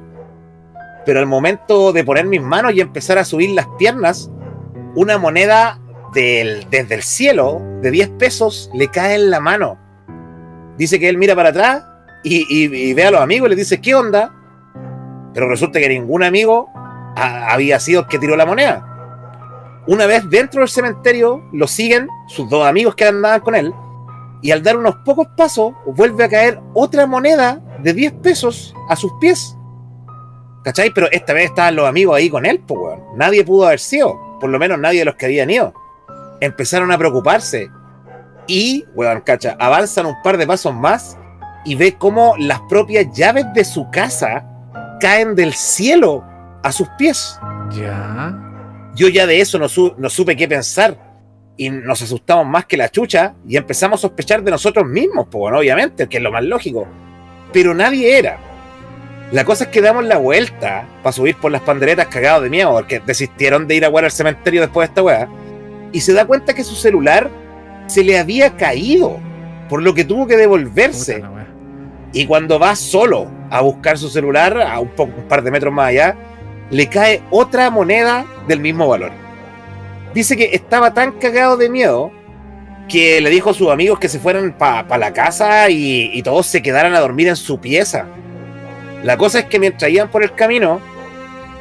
Pero al momento de poner mis manos y empezar a subir las piernas, una moneda del- desde el cielo de 10 pesos le cae en la mano. Dice que él mira para atrás y, y- y ve a los amigos y les dice, ¿qué onda? Pero resulta que ningún amigo ha- había sido el que tiró la moneda. Una vez dentro del cementerio, lo siguen sus dos amigos que andaban con él, y al dar unos pocos pasos, vuelve a caer otra moneda de 10 pesos a sus pies. ¿Cachai? Pero esta vez estaban los amigos ahí con él, pues, weón. Nadie pudo haber sido, por lo menos nadie de los que habían ido. Empezaron a preocuparse. Y, weón, cacha, avanzan un par de pasos más y ve cómo las propias llaves de su casa caen del cielo a sus pies. Ya. Yo ya de eso no, su- no supe qué pensar. Y nos asustamos más que la chucha y empezamos a sospechar de nosotros mismos, pues bueno, obviamente, que es lo más lógico. Pero nadie era. La cosa es que damos la vuelta para subir por las panderetas cagados de miedo, porque desistieron de ir a jugar al cementerio después de esta weá. Y se da cuenta que su celular se le había caído, por lo que tuvo que devolverse. Y cuando va solo a buscar su celular, a un, poco, un par de metros más allá, le cae otra moneda del mismo valor. Dice que estaba tan cagado de miedo que le dijo a sus amigos que se fueran para la casa y, todos se quedaran a dormir en su pieza. La cosa es que mientras iban por el camino,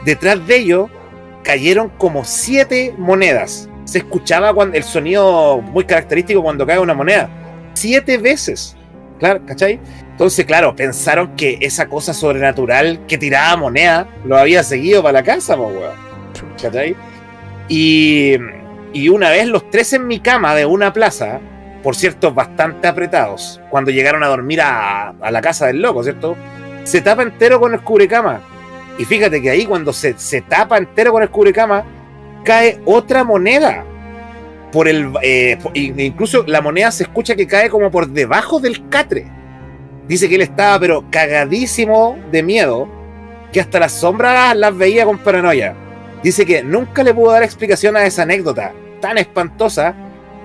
detrás de ellos cayeron como siete monedas. Se escuchaba cuando, el sonido muy característico cuando cae una moneda. Siete veces. Claro, ¿cachai? Entonces, claro, pensaron que esa cosa sobrenatural que tiraba moneda lo había seguido para la casa, po, weón. Y, y una vez los tres en mi cama de una plaza, por cierto, bastante apretados, cuando llegaron a dormir a, la casa del loco, ¿cierto? se tapa entero con el cubrecama. Y fíjate que ahí cuando se, se tapa entero con el cubrecama, cae otra moneda. Por el, eh, incluso la moneda se escucha que cae como por debajo del catre. Dice que él estaba pero cagadísimo de miedo, que hasta las sombras las veía con paranoia. Dice que nunca le pudo dar explicación a esa anécdota tan espantosa,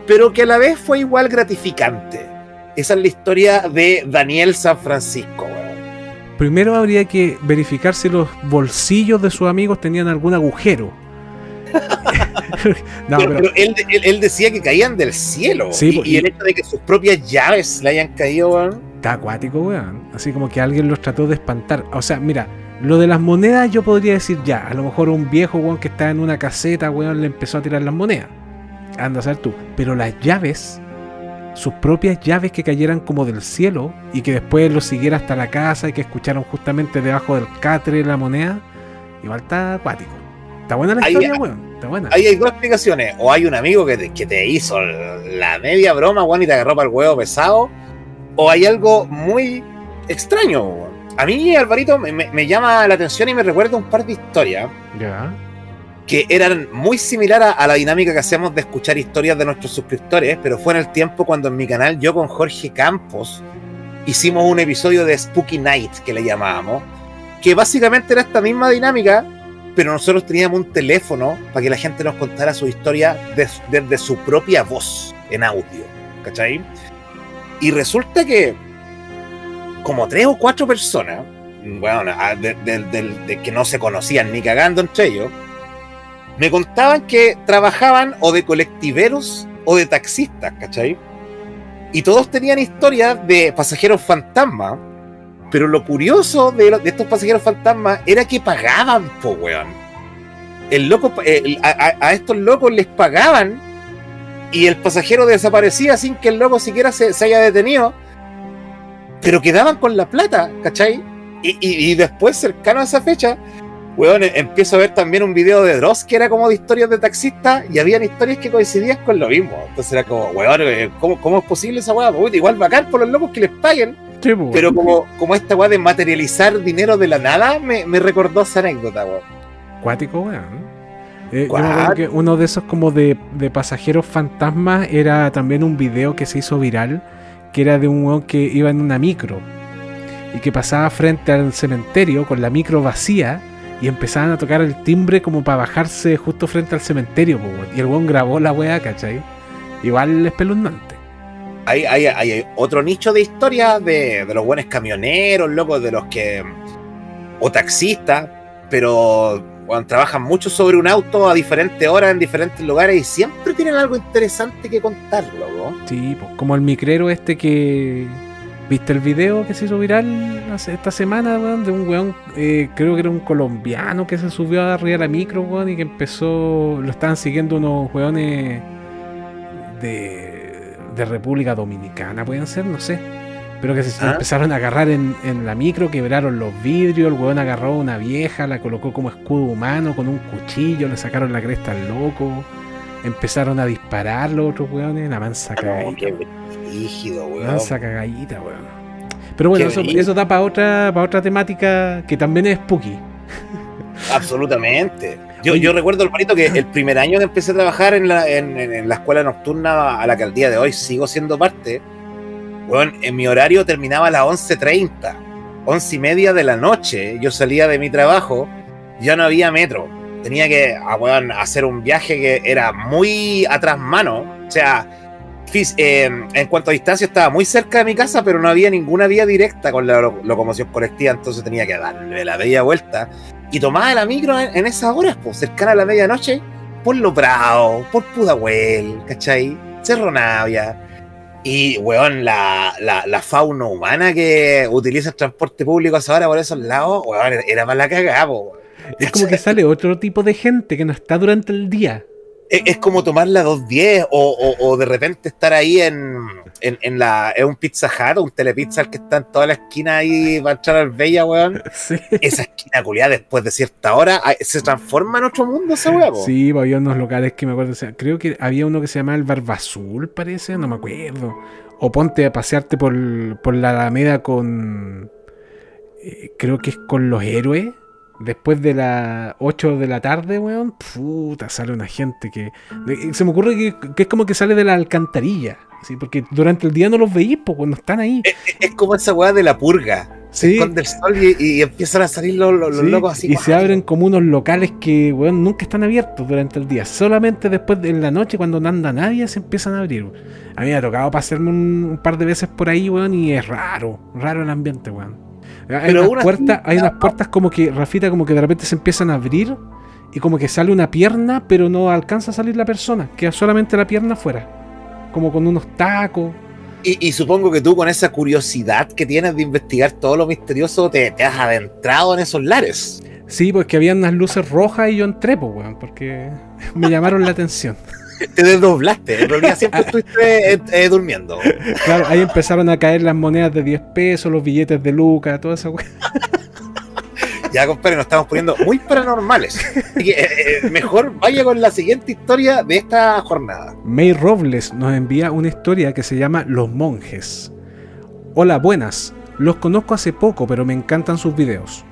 pero que a la vez fue igual gratificante. Esa es la historia de Daniel San Francisco. weón. Primero habría que verificar si los bolsillos de sus amigos tenían algún agujero. no, pero, él, él- él decía que caían del cielo. Sí, y, po- y y- el hecho de que sus propias llaves le hayan caído, weón. Está acuático, weón. Así como que alguien los trató de espantar. O sea, mira, lo de las monedas yo podría decir ya. A lo mejor un viejo, weón, que está en una caseta, weón, le empezó a tirar las monedas. Anda a saber tú. Pero las llaves, sus propias llaves que cayeran como del cielo y que después los siguiera hasta la casa y que escucharon justamente debajo del catre la moneda, igual está acuático. Está buena la historia, weón. Está buena. Ahí hay dos explicaciones. O hay un amigo que te, que te hizo la media broma, weón, y te agarró para el huevo pesado. O hay algo muy extraño. A mí, Alvarito, me, llama la atención y me recuerda un par de historias Ya. que eran muy similares a, a la dinámica que hacemos de escuchar historias de nuestros suscriptores, pero fue en el tiempo cuando en mi canal yo con Jorge Campos hicimos un episodio de Spooky Night, que le llamábamos, que básicamente era esta misma dinámica, pero nosotros teníamos un teléfono para que la gente nos contara su historia des- desde su propia voz en audio, ¿cachai? Y resulta que como tres o cuatro personas, bueno, de, de- de- de que no se conocían ni cagando entre ellos, me contaban que trabajaban o de colectiveros o de taxistas, ¿cachai? Y todos tenían historias de pasajeros fantasmas, pero lo curioso de, lo- estos pasajeros fantasmas era que pagaban, po, weón. El loco, eh, a- a estos locos les pagaban y el pasajero desaparecía sin que el loco siquiera se, se haya detenido, pero quedaban con la plata, ¿cachai? Y, y- y después, cercano a esa fecha, weón, eh, empiezo a ver también un video de Dross que era como de historias de taxistas y habían historias que coincidían con lo mismo. Entonces era como, weón, eh, ¿cómo, cómo es posible esa weá? Igual bacán por los locos que les paguen, Sí, pues, pero como, como esta weá de materializar dinero de la nada, me, me recordó esa anécdota, weón. Acuático, weón. Eh, yo me acuerdo que uno de esos como de, de pasajeros fantasmas era también un video que se hizo viral, que era de un weón que iba en una micro y que pasaba frente al cementerio con la micro vacía y empezaban a tocar el timbre como para bajarse justo frente al cementerio, y el weón grabó la weá, ¿cachai? Igual espeluznante. Hay, hay, hay otro nicho de historia de, de los buenos camioneros, locos, de los que. o taxistas, pero bueno, trabajan mucho sobre un auto a diferentes horas en diferentes lugares y siempre tienen algo interesante que contar, loco. Sí, pues, como el micrero este que. ¿Viste el video que se hizo viral hace- esta semana? De un weón, eh, creo que era un colombiano que se subió arriba la micro, y que empezó. Lo estaban siguiendo unos weones de, de República Dominicana, pueden ser, no sé. Pero que se ¿Ah? empezaron a agarrar en, en la micro, quebraron los vidrios, el weón agarró a una vieja, la colocó como escudo humano con un cuchillo, le sacaron la cresta al loco. Empezaron a disparar los otros weones, la mansa No, cagadita. rígido, weón. Mansa cagadita, weón. Pero bueno, eso, eso da para otra, para otra temática que también es spooky. Absolutamente. Yo, yo recuerdo, Alvarito, que el primer año que empecé a trabajar en la, en- en la escuela nocturna a la que al día de hoy sigo siendo parte, bueno, en mi horario terminaba a las 11.30, 11 y media de la noche. Yo salía de mi trabajo, ya no había metro. Tenía que ah, weón, hacer un viaje que era muy atrás mano. O sea, eh, en cuanto a distancia estaba muy cerca de mi casa, pero no había ninguna vía directa con la lo- locomoción colectiva, entonces tenía que darle la bella vuelta y tomaba la micro en, en esas horas, pues, cercana a la medianoche, por Lo Prado, por Pudahuel, ¿cachai? Cerro Navia. Y, weón, la, la, la fauna humana que utiliza el transporte público a esa hora por esos lados, weón, era para la cagada. Es como que sale otro tipo de gente que no está durante el día. Es, es como tomar la 210 o, o, o de repente estar ahí en, en, en la, en un Pizza Hut o un Telepizza al que está en toda la esquina ahí para entrar al Bella, weón. Sí, Esa esquina culiada después de cierta hora se transforma en otro mundo esa weá, po. sí había unos locales que me acuerdo. o sea, creo que había uno que se llamaba el Barba Azul, parece, no me acuerdo. O ponte a pasearte por, por la Alameda con. eh, creo que es con los héroes. Después de las 8 de la tarde, weón, puta, sale una gente que... se me ocurre que, que es como que sale de la alcantarilla. ¿sí? Porque durante el día no los veís, pues cuando están ahí. Es como esa weá de la purga. Se Sí. esconde el sol y, y empiezan a salir los, los- los Sí, locos así. y se abren como unos locales que, weón, nunca están abiertos durante el día. Solamente después de en la noche, cuando no anda nadie, se empiezan a abrir. A mí me ha tocado pasarme un, un par de veces por ahí, weón, y es raro, raro el ambiente, weón. Hay Pero unas puertas, hay unas puertas como que, Rafita, como que de repente se empiezan a abrir y como que sale una pierna, pero no alcanza a salir la persona, queda solamente la pierna afuera. Como con unos tacos. Y, y supongo que tú con esa curiosidad que tienes de investigar todo lo misterioso te, te has adentrado en esos lares. Sí, porque había unas luces rojas y yo entré, pues, weón, porque me llamaron la atención. Te desdoblaste. En realidad siempre estuviste eh, eh, durmiendo. Claro, ahí empezaron a caer las monedas de 10 pesos, los billetes de Luca, toda esa weá. Ya, compadre, nos estamos poniendo muy paranormales. Así que eh, mejor vaya con la siguiente historia de esta jornada. May Robles nos envía una historia que se llama Los Monjes. Hola, buenas. Los conozco hace poco, pero me encantan sus videos.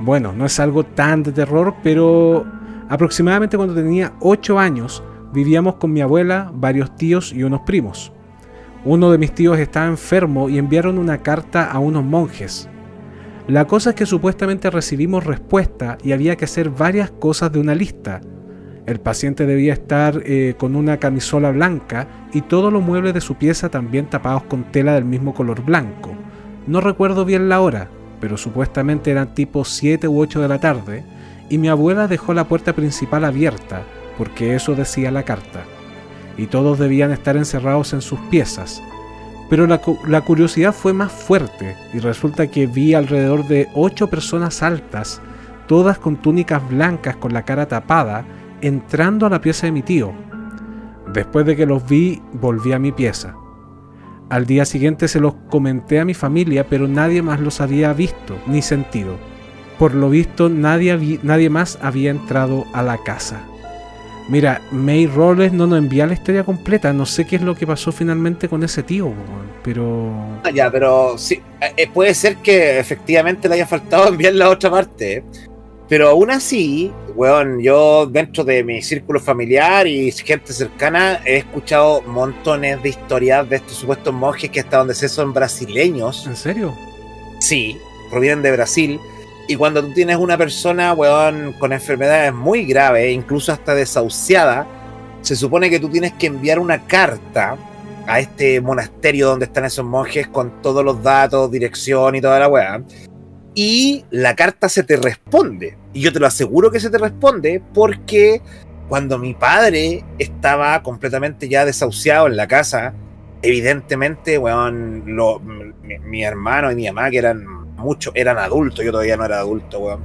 Bueno, no es algo tan de terror, pero aproximadamente cuando tenía 8 años vivíamos con mi abuela, varios tíos y unos primos. Uno de mis tíos estaba enfermo y enviaron una carta a unos monjes. La cosa es que supuestamente recibimos respuesta y había que hacer varias cosas de una lista. El paciente debía estar eh, con una camisola blanca y todos los muebles de su pieza también tapados con tela del mismo color blanco. No recuerdo bien la hora, pero supuestamente eran tipo 7 u 8 de la tarde, y mi abuela dejó la puerta principal abierta, porque eso decía la carta, y todos debían estar encerrados en sus piezas. Pero la, cu- la curiosidad fue más fuerte, y resulta que vi alrededor de 8 personas altas, todas con túnicas blancas con la cara tapada, entrando a la pieza de mi tío. Después de que los vi, volví a mi pieza. Al día siguiente se los comenté a mi familia, pero nadie más los había visto ni sentido. Por lo visto, nadie, nadie más había entrado a la casa. Mira, May Robles no nos envía la historia completa. No sé qué es lo que pasó finalmente con ese tío, pero. Ah, Ya, pero sí, eh, puede ser que efectivamente le haya faltado enviar la otra parte. Pero aún así, weón, yo dentro de mi círculo familiar y gente cercana he escuchado montones de historias de estos supuestos monjes que hasta donde sé son brasileños. ¿En serio? Sí, provienen de Brasil. Y cuando tú tienes una persona, weón, con enfermedades muy graves, incluso hasta desahuciada, se supone que tú tienes que enviar una carta a este monasterio donde están esos monjes con todos los datos, dirección y toda la weá. Y la carta se te responde. Y yo te lo aseguro que se te responde porque cuando mi padre estaba completamente ya desahuciado en la casa, evidentemente, weón, mi, mi hermano y mi mamá, que eran muchos, eran adultos, yo todavía no era adulto, weón.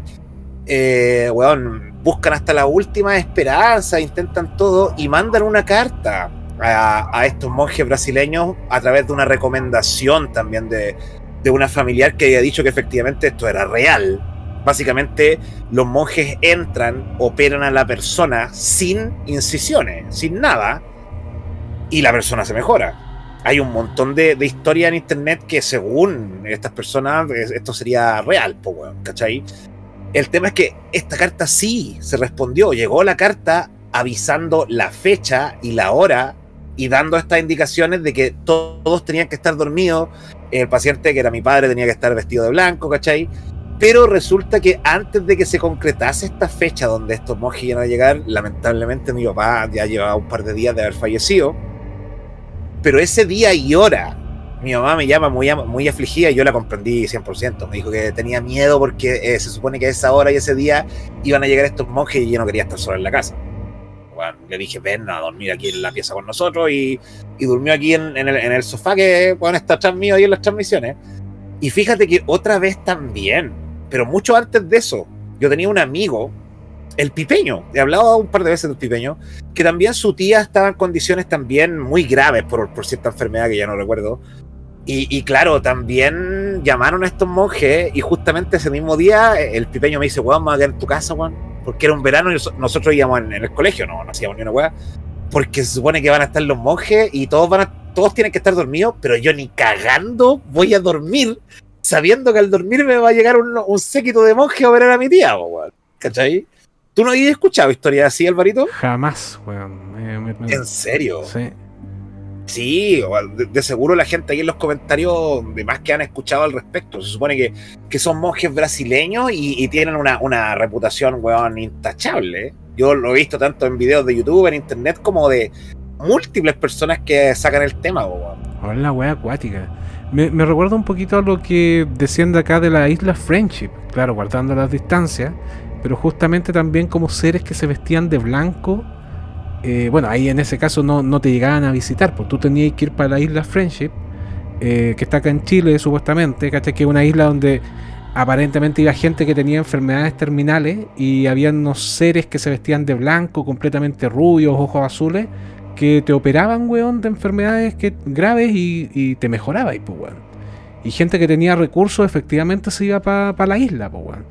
Eh, weón, buscan hasta la última esperanza, intentan todo y mandan una carta a, a estos monjes brasileños a través de una recomendación también de, de una familiar que había dicho que efectivamente esto era real. Básicamente, los monjes entran, operan a la persona sin incisiones, sin nada, y la persona se mejora. Hay un montón de, de historias en internet que, según estas personas, es- esto sería real, po, weón, ¿cachai? El tema es que esta carta sí se respondió. Llegó la carta avisando la fecha y la hora y dando estas indicaciones de que to- todos tenían que estar dormidos. El paciente, que era mi padre, tenía que estar vestido de blanco, ¿cachai? Pero resulta que antes de que se concretase esta fecha donde estos monjes iban a llegar, lamentablemente mi papá ya llevaba un par de días de haber fallecido. Pero ese día y hora, mi mamá me llama muy, muy afligida y yo la comprendí 100%. Me dijo que tenía miedo porque eh, se supone que a esa hora y ese día iban a llegar estos monjes y yo no quería estar solo en la casa. Bueno, le dije, ven a dormir aquí en la pieza con nosotros y, y durmió aquí en, en el, en el sofá que bueno, está atrás mío ahí en las transmisiones. Y fíjate que otra vez también, pero mucho antes de eso, yo tenía un amigo, el Pipeño, he hablado un par de veces del Pipeño, que también su tía estaba en condiciones también muy graves por, por cierta enfermedad que ya no recuerdo. Y, claro, también llamaron a estos monjes y justamente ese mismo día eh, el Pipeño me dice, weón, vamos a quedar en tu casa, weón, porque era un verano y nos- nosotros íbamos en, en el colegio, no, no hacíamos ni una weá, porque se supone que van a estar los monjes y todos van a, todos tienen que estar dormidos, pero yo ni cagando voy a dormir sabiendo que al dormir me va a llegar un, un séquito de monjes a operar a mi tía, weón. ¿Cachai? ¿Tú no habías escuchado historias así, Alvarito? Jamás, weón. Me- me- me- ¿En serio? Sí. Sí, de, de seguro la gente ahí en los comentarios, de más que han escuchado al respecto. Se supone que, que son monjes brasileños y, y tienen una, una reputación, weón, intachable. ¿eh? Yo lo he visto tanto en videos de YouTube, en internet, como de múltiples personas que sacan el tema, weón. Ahora la wea acuática. Me, me recuerda un poquito a lo que decían de acá de la isla Friendship. Claro, guardando las distancias. Pero justamente también como seres que se vestían de blanco. eh, bueno, ahí en ese caso no, no te llegaban a visitar. Pues tú tenías que ir para la isla Friendship. eh, que está acá en Chile supuestamente. ¿Cachai? Que es una isla donde aparentemente iba gente que tenía enfermedades terminales. Y había unos seres que se vestían de blanco, completamente rubios, ojos azules que te operaban, weón, de enfermedades que, graves y, te mejoraba, y, pues, weón. Y gente que tenía recursos efectivamente se iba para la isla, pues, weón.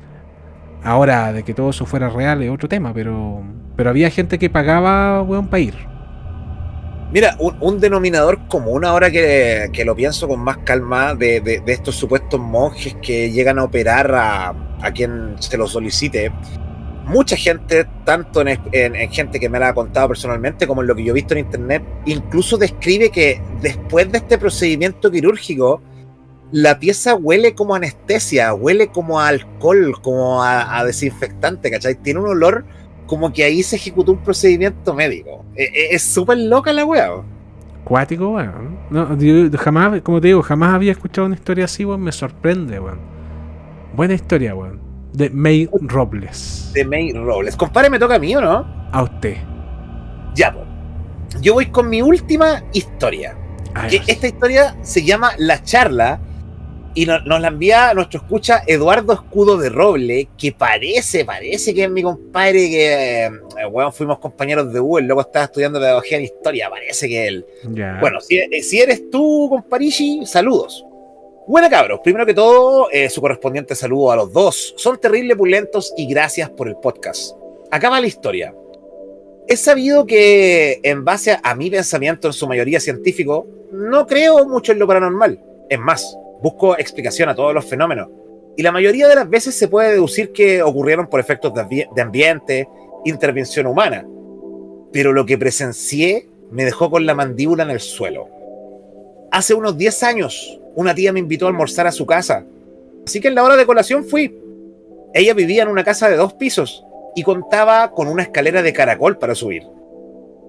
Ahora, de que todo eso fuera real es otro tema, pero, pero había gente que pagaba, weón, para ir. Mira, un, un denominador común ahora que, que lo pienso con más calma de, de- de estos supuestos monjes que llegan a operar a, a quien se lo solicite. Mucha gente, tanto en, en- en gente que me la ha contado personalmente como en lo que yo he visto en internet, incluso describe que después de este procedimiento quirúrgico, la pieza huele como anestesia, huele como a alcohol, como a, a desinfectante, ¿cachai? Tiene un olor como que ahí se ejecutó un procedimiento médico. E- e- Es súper loca la weón. Cuático, weón. No, yo jamás, como te digo, jamás había escuchado una historia así, weón. Me sorprende, weón. Buena historia, weón. De May Robles. De May Robles. Compadre, me toca a mí, ¿o no? A usted. Ya, po. Yo voy con mi última historia. Que esta historia se llama La Charla y no- nos la envía nuestro escucha Eduardo Escudo de Roble, que parece, parece que es mi compadre que, eh, weón, fuimos compañeros de U, el loco estaba estudiando pedagogía en historia, parece que él. Bueno, si, eh, si eres tú, comparichi, saludos. Buena cabros, primero que todo, eh, su correspondiente saludo a los dos. Son terrible pulentos y gracias por el podcast. Acaba la historia. Es sabido que, en base a mi pensamiento, en su mayoría científico, no creo mucho en lo paranormal. Es más, busco explicación a todos los fenómenos. Y la mayoría de las veces se puede deducir que ocurrieron por efectos de, ambi- de ambiente, intervención humana. Pero lo que presencié me dejó con la mandíbula en el suelo. Hace unos 10 años, una tía me invitó a almorzar a su casa. Así que en la hora de colación fui. Ella vivía en una casa de dos pisos y contaba con una escalera de caracol para subir.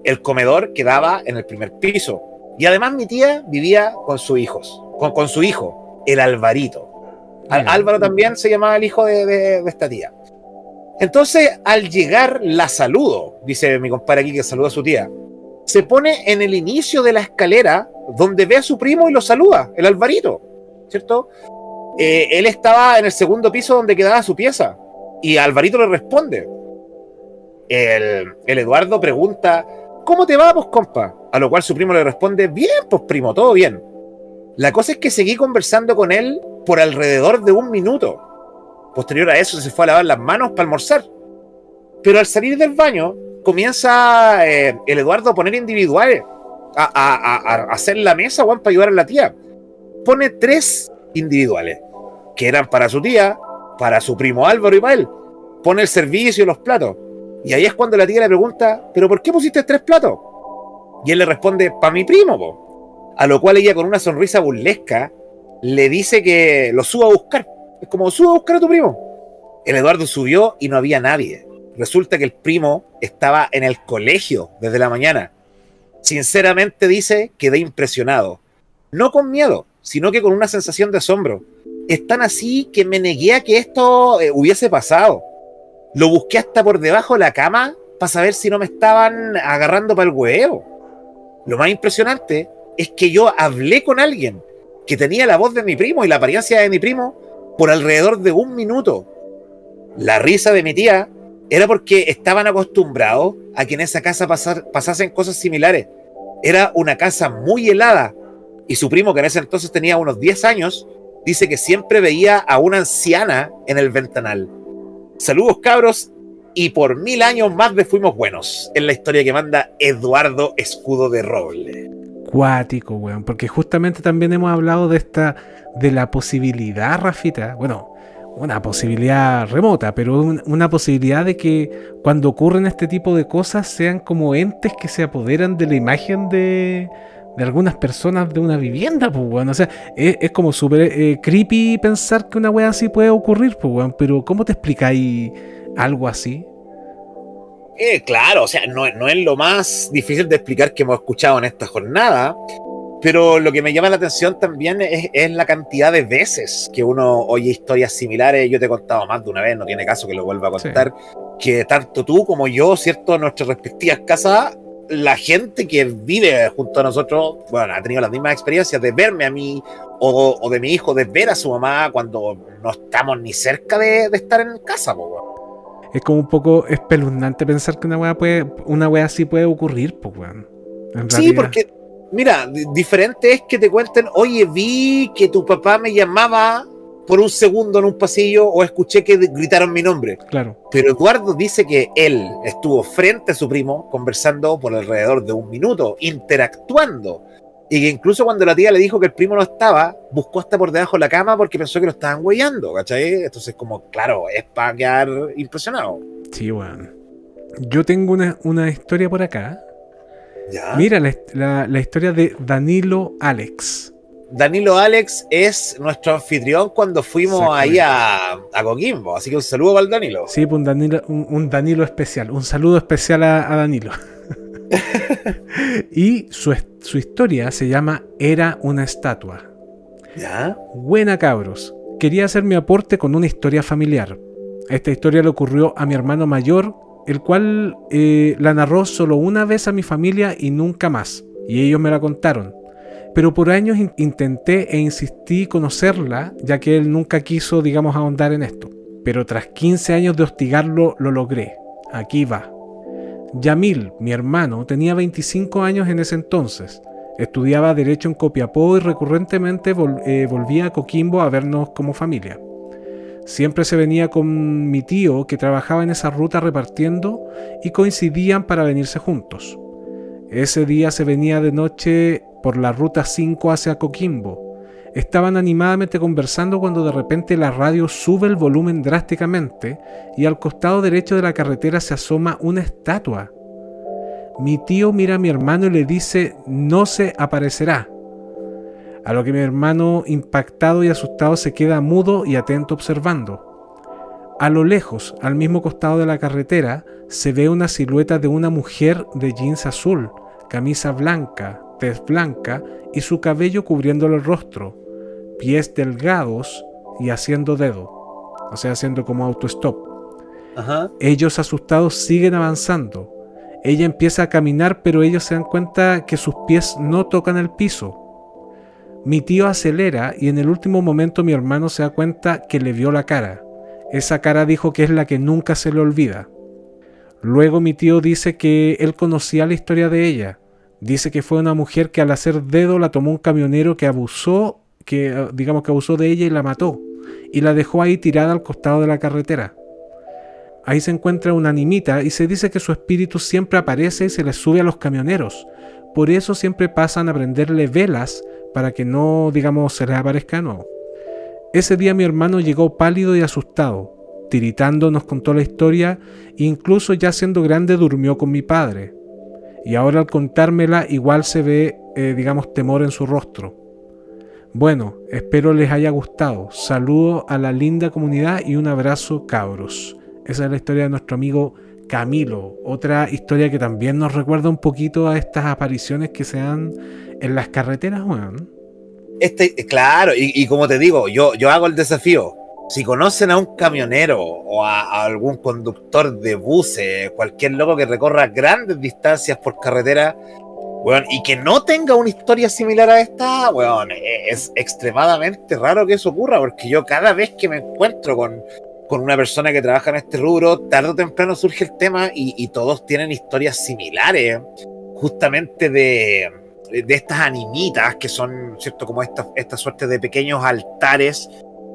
El comedor quedaba en el primer piso. Y además mi tía vivía con sus hijos, con su hijo, el Alvarito. Al-. Álvaro también se llamaba el hijo de, de- de esta tía. Entonces, al llegar, la saludo, dice mi compadre aquí que saluda a su tía. Se pone en el inicio de la escalera donde ve a su primo y lo saluda, el Alvarito, ¿cierto? Eh, él estaba en el segundo piso donde quedaba su pieza y Alvarito le responde. El, el Eduardo pregunta, ¿cómo te va, pues, compa? A lo cual su primo le responde, bien, pues, primo, todo bien. La cosa es que seguí conversando con él por alrededor de un minuto. Posterior a eso se fue a lavar las manos para almorzar. Pero al salir del baño, comienza eh, el Eduardo a poner individuales, a, hacer la mesa, Juan, para ayudar a la tía. Pone tres individuales, que eran para su tía, para su primo Álvaro y para él. Pone el servicio y los platos. Y ahí es cuando la tía le pregunta, ¿pero por qué pusiste tres platos? Y él le responde, para mi primo, po. A lo cual ella con una sonrisa burlesca le dice que lo suba a buscar. Es como, suba a buscar a tu primo. El Eduardo subió y no había nadie. Resulta que el primo estaba en el colegio desde la mañana. Sinceramente dice, quedé impresionado. No con miedo, sino que con una sensación de asombro. Es tan así que me negué a que esto eh, hubiese pasado. Lo busqué hasta por debajo de la cama para saber si no me estaban agarrando para el huevo. Lo más impresionante es que yo hablé con alguien que tenía la voz de mi primo y la apariencia de mi primo por alrededor de un minuto. La risa de mi tía era porque estaban acostumbrados a que en esa casa pasasen cosas similares. Era una casa muy helada y su primo, que en ese entonces tenía unos 10 años, dice que siempre veía a una anciana en el ventanal. Saludos cabros y por mil años más de Fuimos Buenos, en la historia que manda Eduardo Escudo de Roble. Cuático, weón. Porque justamente también hemos hablado de esta, de la posibilidad, Rafita. Bueno, una posibilidad remota, pero una posibilidad de que cuando ocurren este tipo de cosas sean como entes que se apoderan de la imagen de, de algunas personas de una vivienda, pues, weón. O sea, es, como súper eh, creepy pensar que una weá así puede ocurrir, pues, weón. Pero, ¿cómo te explicáis algo así? Eh, claro, o sea, no, no es lo más difícil de explicar que hemos escuchado en esta jornada, pero lo que me llama la atención también es, la cantidad de veces que uno oye historias similares. Yo te he contado más de una vez, no tiene caso que lo vuelva a contar. Que tanto tú como yo, ¿cierto? En nuestras respectivas casas, la gente que vive junto a nosotros, bueno, ha tenido las mismas experiencias de verme a mí o, de mi hijo, de ver a su mamá cuando no estamos ni cerca de, estar en casa, Es como un poco espeluznante pensar que una wea puede, una wea así puede ocurrir, pues, weón. Sí, porque Mira, diferente es que te cuenten, oye, vi que tu papá me llamaba por un segundo en un pasillo o escuché que gritaron mi nombre. Claro. Pero Eduardo dice que él estuvo frente a su primo conversando por alrededor de un minuto, interactuando. Y que incluso cuando la tía le dijo que el primo no estaba, buscó hasta por debajo de la cama porque pensó que lo estaban huellando, ¿cachai? Entonces, como, claro, es para quedar impresionado. Sí, bueno. Yo tengo una, una historia por acá Mira la, historia de Danilo Alex. Danilo Alex es nuestro anfitrión cuando fuimos ahí a, a, Coquimbo. Así que un saludo para el Danilo. Sí, pues un Danilo, un, Danilo especial. Un saludo especial a, Danilo. y su, su, historia se llama Era una estatua. ¿Ya? Buena cabros. Quería hacer mi aporte con una historia familiar. Esta historia le ocurrió a mi hermano mayor el cual eh, la narró solo una vez a mi familia y nunca más, y ellos me la contaron. Pero por años intenté e insistí conocerla, ya que él nunca quiso, digamos, ahondar en esto. Pero tras 15 años de hostigarlo, lo logré. Aquí va. Yamil, mi hermano, tenía 25 años en ese entonces. Estudiaba Derecho en Copiapó y recurrentemente eh, volvía a Coquimbo a vernos como familia. Siempre se venía con mi tío que trabajaba en esa ruta repartiendo y coincidían para venirse juntos. Ese día se venía de noche por la ruta 5 hacia Coquimbo. Estaban animadamente conversando cuando de repente la radio sube el volumen drásticamente y al costado derecho de la carretera se asoma una estatua. Mi tío mira a mi hermano y le dice, no se aparecerá. A lo que mi hermano, impactado y asustado, se queda mudo y atento observando. A lo lejos, al mismo costado de la carretera, se ve una silueta de una mujer de jeans azul, camisa blanca, tez blanca y su cabello cubriéndole el rostro, pies delgados y haciendo dedo, o sea, haciendo como auto-stop. Ellos asustados siguen avanzando. Ella empieza a caminar, pero ellos se dan cuenta que sus pies no tocan el piso. Mi tío acelera y en el último momento mi hermano se da cuenta que le vio la cara. Esa cara dijo que es la que nunca se le olvida. Luego mi tío dice que él conocía la historia de ella. Dice que fue una mujer que al hacer dedo la tomó un camionero que abusó, que digamos que abusó de ella y la mató, y la dejó ahí tirada al costado de la carretera. Ahí se encuentra una animita y se dice que su espíritu siempre aparece y se le sube a los camioneros. Por eso siempre pasan a prenderle velas para que no, digamos, se les aparezca nuevo. Ese día mi hermano llegó pálido y asustado. Tiritando nos contó la historia incluso ya siendo grande durmió con mi padre. Y ahora al contármela igual se ve, eh, digamos, temor en su rostro. Bueno, espero les haya gustado. Saludo a la linda comunidad y un abrazo cabros. Esa es la historia de nuestro amigo Camilo. Otra historia que también nos recuerda un poquito a estas apariciones que se dan en las carreteras, weón. Este, claro, y, como te digo, yo, yo hago el desafío. Si conocen a un camionero o a, algún conductor de buses, cualquier loco que recorra grandes distancias por carretera, weón, y que no tenga una historia similar a esta, weón, e, es extremadamente raro que eso ocurra, porque yo cada vez que me encuentro con, con una persona que trabaja en este rubro, tarde o temprano surge el tema y, y todos tienen historias similares, justamente de, de estas animitas que son, ¿cierto? Como esta, esta suerte de pequeños altares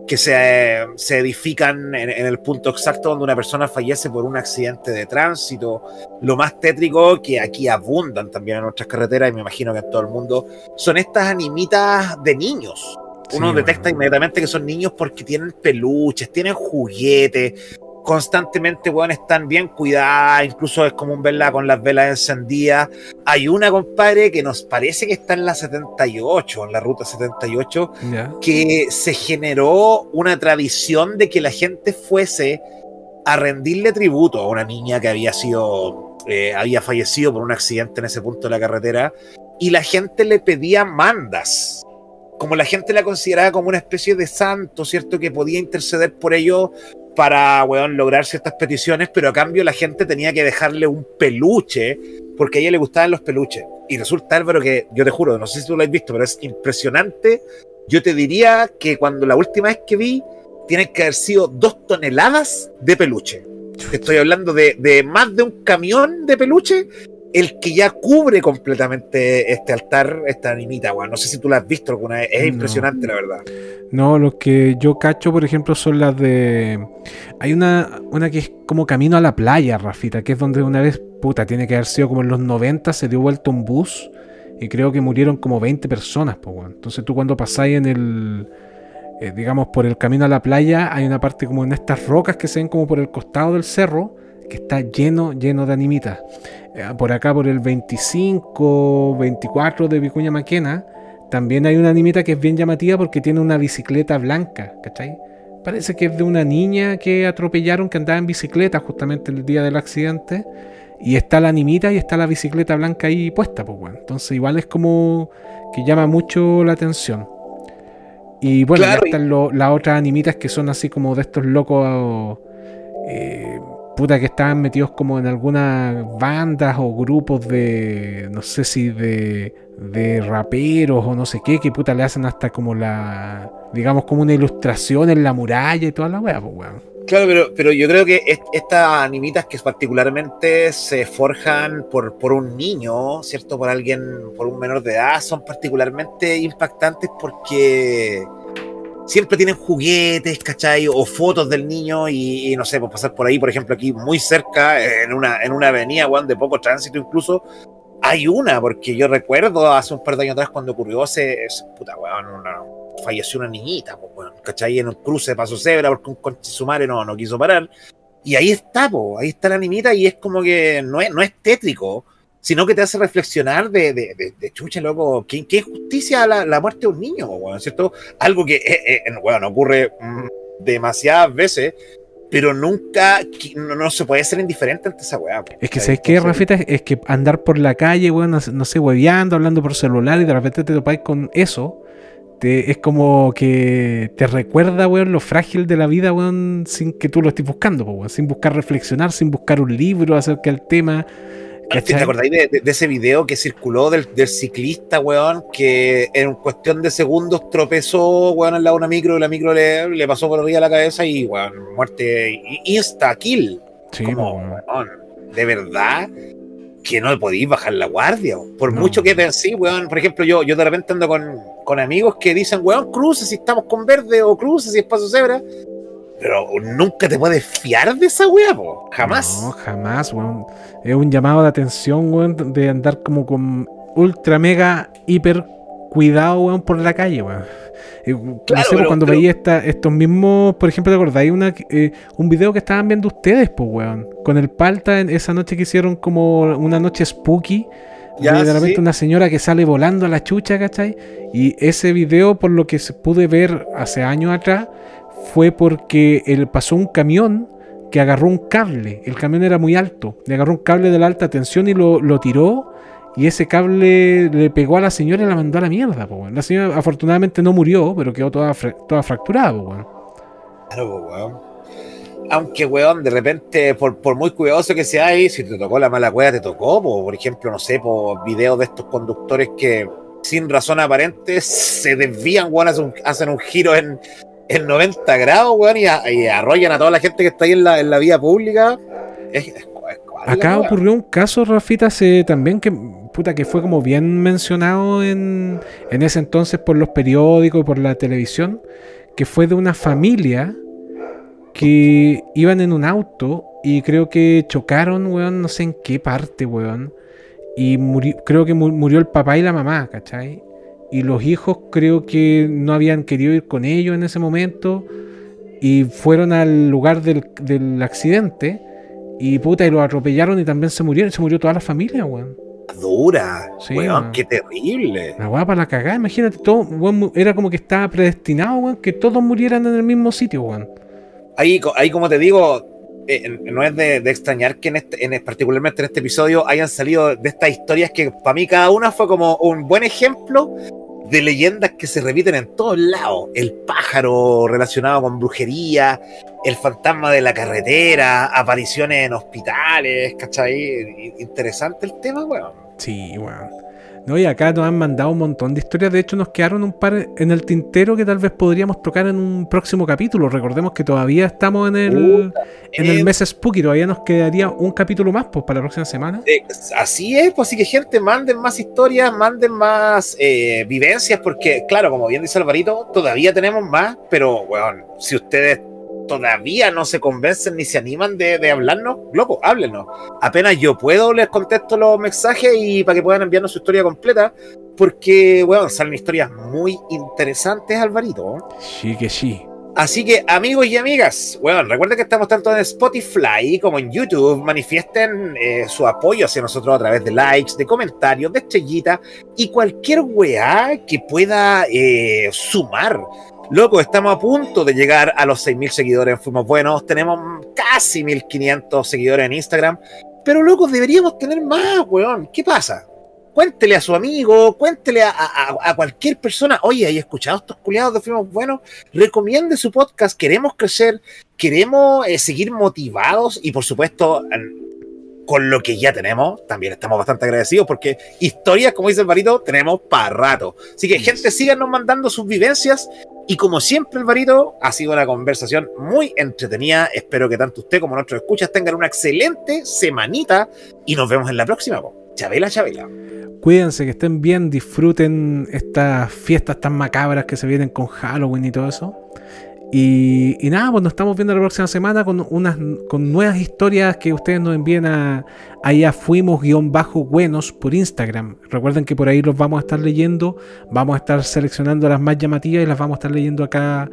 que se, se edifican en, en, el punto exacto donde una persona fallece por un accidente de tránsito. Lo más tétrico, que aquí abundan también en nuestras carreteras, y me imagino que en todo el mundo, son estas animitas de niños. Uno Sí, detecta bueno. inmediatamente que son niños porque tienen peluches, tienen juguetes, constantemente, weón, están bien cuidadas, incluso es común verla con las velas encendidas. Hay una, compadre, que nos parece que está en la 78, en la ruta 78, Ya. que se generó una tradición de que la gente fuese a rendirle tributo a una niña que había sido, eh, había fallecido por un accidente en ese punto de la carretera, y la gente le pedía mandas. Como la gente la consideraba como una especie de santo, ¿cierto? Que podía interceder por ello para, weón, lograr ciertas peticiones, pero a cambio la gente tenía que dejarle un peluche, porque a ella le gustaban los peluches. Y resulta, Álvaro, que yo te juro, no sé si tú lo has visto, pero es impresionante. Yo te diría que cuando la última vez que vi, tienen que haber sido dos toneladas de peluche. Estoy hablando de, de más de un camión de peluche, el que ya cubre completamente este altar, esta animita, weón. No sé si tú la has visto alguna vez. Es No. impresionante, la verdad. No, los que yo cacho, por ejemplo, son las de. Hay una, una que es como camino a la playa, Rafita, que es donde una vez, puta, tiene que haber sido como en los 90, se dio vuelta un bus y creo que murieron como 20 personas, pues, weón. Entonces tú cuando pasáis en el. eh, digamos, por el camino a la playa, hay una parte como en estas rocas que se ven como por el costado del cerro, que está lleno, lleno de animitas. Por acá, por el 25, 24 de Vicuña Maquena, también hay una animita que es bien llamativa porque tiene una bicicleta blanca, ¿cachai? Parece que es de una niña que atropellaron que andaba en bicicleta justamente el día del accidente. Y está la animita y está la bicicleta blanca ahí puesta, pues bueno. Entonces igual es como que llama mucho la atención. Y bueno, Claro, ya están lo- las otras animitas que son así como de estos locos eh, puta que estaban metidos como en algunas bandas o grupos de, no sé si de, de raperos o no sé qué, que puta le hacen hasta como la, digamos como una ilustración en la muralla y toda la wea, pues weón. Claro, pero, pero yo creo que est- estas animitas que particularmente se forjan por, por un niño, ¿cierto? Por alguien, por un menor de edad, son particularmente impactantes porque siempre tienen juguetes, ¿cachai? O fotos del niño y, y no sé, pues pasar por ahí, por ejemplo, aquí muy cerca, en una, en una avenida, weón, de poco tránsito incluso, hay una, porque yo recuerdo hace un par de años atrás cuando ocurrió ese, ese puta, weón, una- falleció una niñita, pues, weón, ¿cachai? En un cruce de paso cebra porque un conche su madre no, no quiso parar. Y ahí está, po, ahí está la niñita y es como que no es, no es tétrico, sino que te hace reflexionar de, de, de, de chucha, loco, qué, qué injusticia la, la muerte de un niño, weón, ¿cierto? Algo que, eh, eh, bueno, ocurre mm, demasiadas veces, pero nunca, no, no se puede ser indiferente ante esa weá. Es que. ¿sabes qué, Rafita? Es que andar por la calle, weón, no, sé- no sé, hueveando, hablando por celular y de repente te topáis con eso. Te, es como que te recuerda, weón, lo frágil de la vida, weón, sin que tú lo estés buscando, weón, sin buscar reflexionar, sin buscar un libro acerca del tema. ¿Te acordáis de, de- de ese video que circuló del, del ciclista, weón? Que en cuestión de segundos tropezó, weón, al lado de una micro y la micro le, le pasó por arriba la cabeza y, weón, muerte i- insta-kill. Sí, Como, weón. de verdad que no podéis bajar la guardia. Por No. mucho que pensé, weón, por ejemplo, yo, yo de repente ando con, con amigos que dicen, weón, cruce si estamos con verde o cruce si es paso cebra. Pero nunca te puedes fiar de esa weá, po. Jamás. No, jamás, weón. Es un llamado de atención, weón, de andar como con ultra mega hiper cuidado, weón, por la calle, weón. Eh, no Claro, sé, pues, pero- cuando pero- veía esta- estos mismos, por ejemplo, ¿te acordáis? Una, eh, un video que estaban viendo ustedes, pues, weón. Con el palta en esa noche que hicieron como una noche spooky. Ya, de, de repente sí. una señora que sale volando a la chucha, ¿cachai? Y ese video, por lo que se pude ver hace años atrás, fue porque él pasó un camión que agarró un cable. El camión era muy alto. Le agarró un cable de la alta tensión y lo, tiró. Y ese cable le pegó a la señora y la mandó a la mierda. po. La señora afortunadamente no murió, pero quedó toda, fra- toda fracturada. po, weón. Claro, weón. Aunque, weón, de repente, por, muy cuidadoso que seáis, si te tocó la mala wea, te tocó. po. Por ejemplo, no sé, por videos de estos conductores que sin razón aparente se desvían, weón, hacen un giro en, en 90 grados, weón, y, a- y arrollan a toda la gente que está ahí en la, en la vía pública. Es, es, Acá ocurrió un caso, Rafita, hace también que, puta, que fue como bien mencionado en, en ese entonces por los periódicos y por la televisión, que fue de una familia que iban en un auto y creo que chocaron, weón, no sé en qué parte, weón. Y murió, creo que murió el papá y la mamá, ¿cachai? Y los hijos creo que no habían querido ir con ellos en ese momento y fueron al lugar del, accidente y puta, y lo atropellaron y también se murieron. Se murió toda la familia, weón. Dura, weón, qué terrible. La weá para la cagada, imagínate, todo, weón, era como que estaba predestinado, weón, que todos murieran en el mismo sitio, weón. Ahí, ahí como te digo, eh, no es de, extrañar que en este, en, particularmente en este episodio hayan salido de estas historias que para mí cada una fue como un buen ejemplo de leyendas que se repiten en todos lados. El pájaro relacionado con brujería, el fantasma de la carretera, apariciones en hospitales, ¿cachai? Interesante el tema, weón. Sí, weón. No, y acá nos han mandado un montón de historias. De hecho, nos quedaron un par en el tintero que tal vez podríamos tocar en un próximo capítulo. Recordemos que todavía estamos en el, en el mes Spooky. Todavía nos quedaría un capítulo más pues, para la próxima semana. así es, pues así que gente, manden más historias, manden más eh, vivencias, porque claro, como bien dice Alvarito, todavía tenemos más, pero bueno, si ustedes todavía no se convencen ni se animan de, hablarnos, loco, háblenos. Apenas yo puedo, les contesto los mensajes y para que puedan enviarnos su historia completa, porque, bueno, salen historias muy interesantes, Alvarito. Sí que sí. Así que, amigos y amigas, bueno, recuerden que estamos tanto en Spotify como en YouTube. Manifiesten eh, su apoyo hacia nosotros a través de likes, de comentarios, de estrellitas y cualquier weá que pueda eh, sumar Loco, estamos a punto de llegar a los 6.000 seguidores Fuimos Buenos. Tenemos casi 1.500 seguidores en Instagram. Pero, loco, deberíamos tener más, weón. ¿Qué pasa? Cuéntele a su amigo, cuéntele a, cualquier persona. Oye, ¿hay escuchado estos culiados de Fuimos Buenos? Recomiende su podcast. Queremos crecer, queremos eh, seguir motivados y, por supuesto, con lo que ya tenemos, también estamos bastante agradecidos porque historias, como dice el barito, tenemos para rato. Así que, gente, síganos mandando sus vivencias y como siempre, Alvarito, ha sido una conversación muy entretenida. Espero que tanto usted como nuestros escuchas tengan una excelente semanita y nos vemos en la próxima. Chabela, Chabela. Cuídense, que estén bien, disfruten estas fiestas tan macabras que se vienen con Halloween y todo eso. Y, nada, pues nos estamos viendo la próxima semana con unas con nuevas historias que ustedes nos envíen a allá fuimos guion bajo buenos por Instagram. Recuerden que por ahí los vamos a estar leyendo, vamos a estar seleccionando las más llamativas y las vamos a estar leyendo acá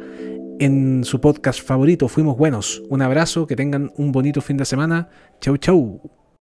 en su podcast favorito, Fuimos Buenos. Un abrazo, que tengan un bonito fin de semana. Chau, chau.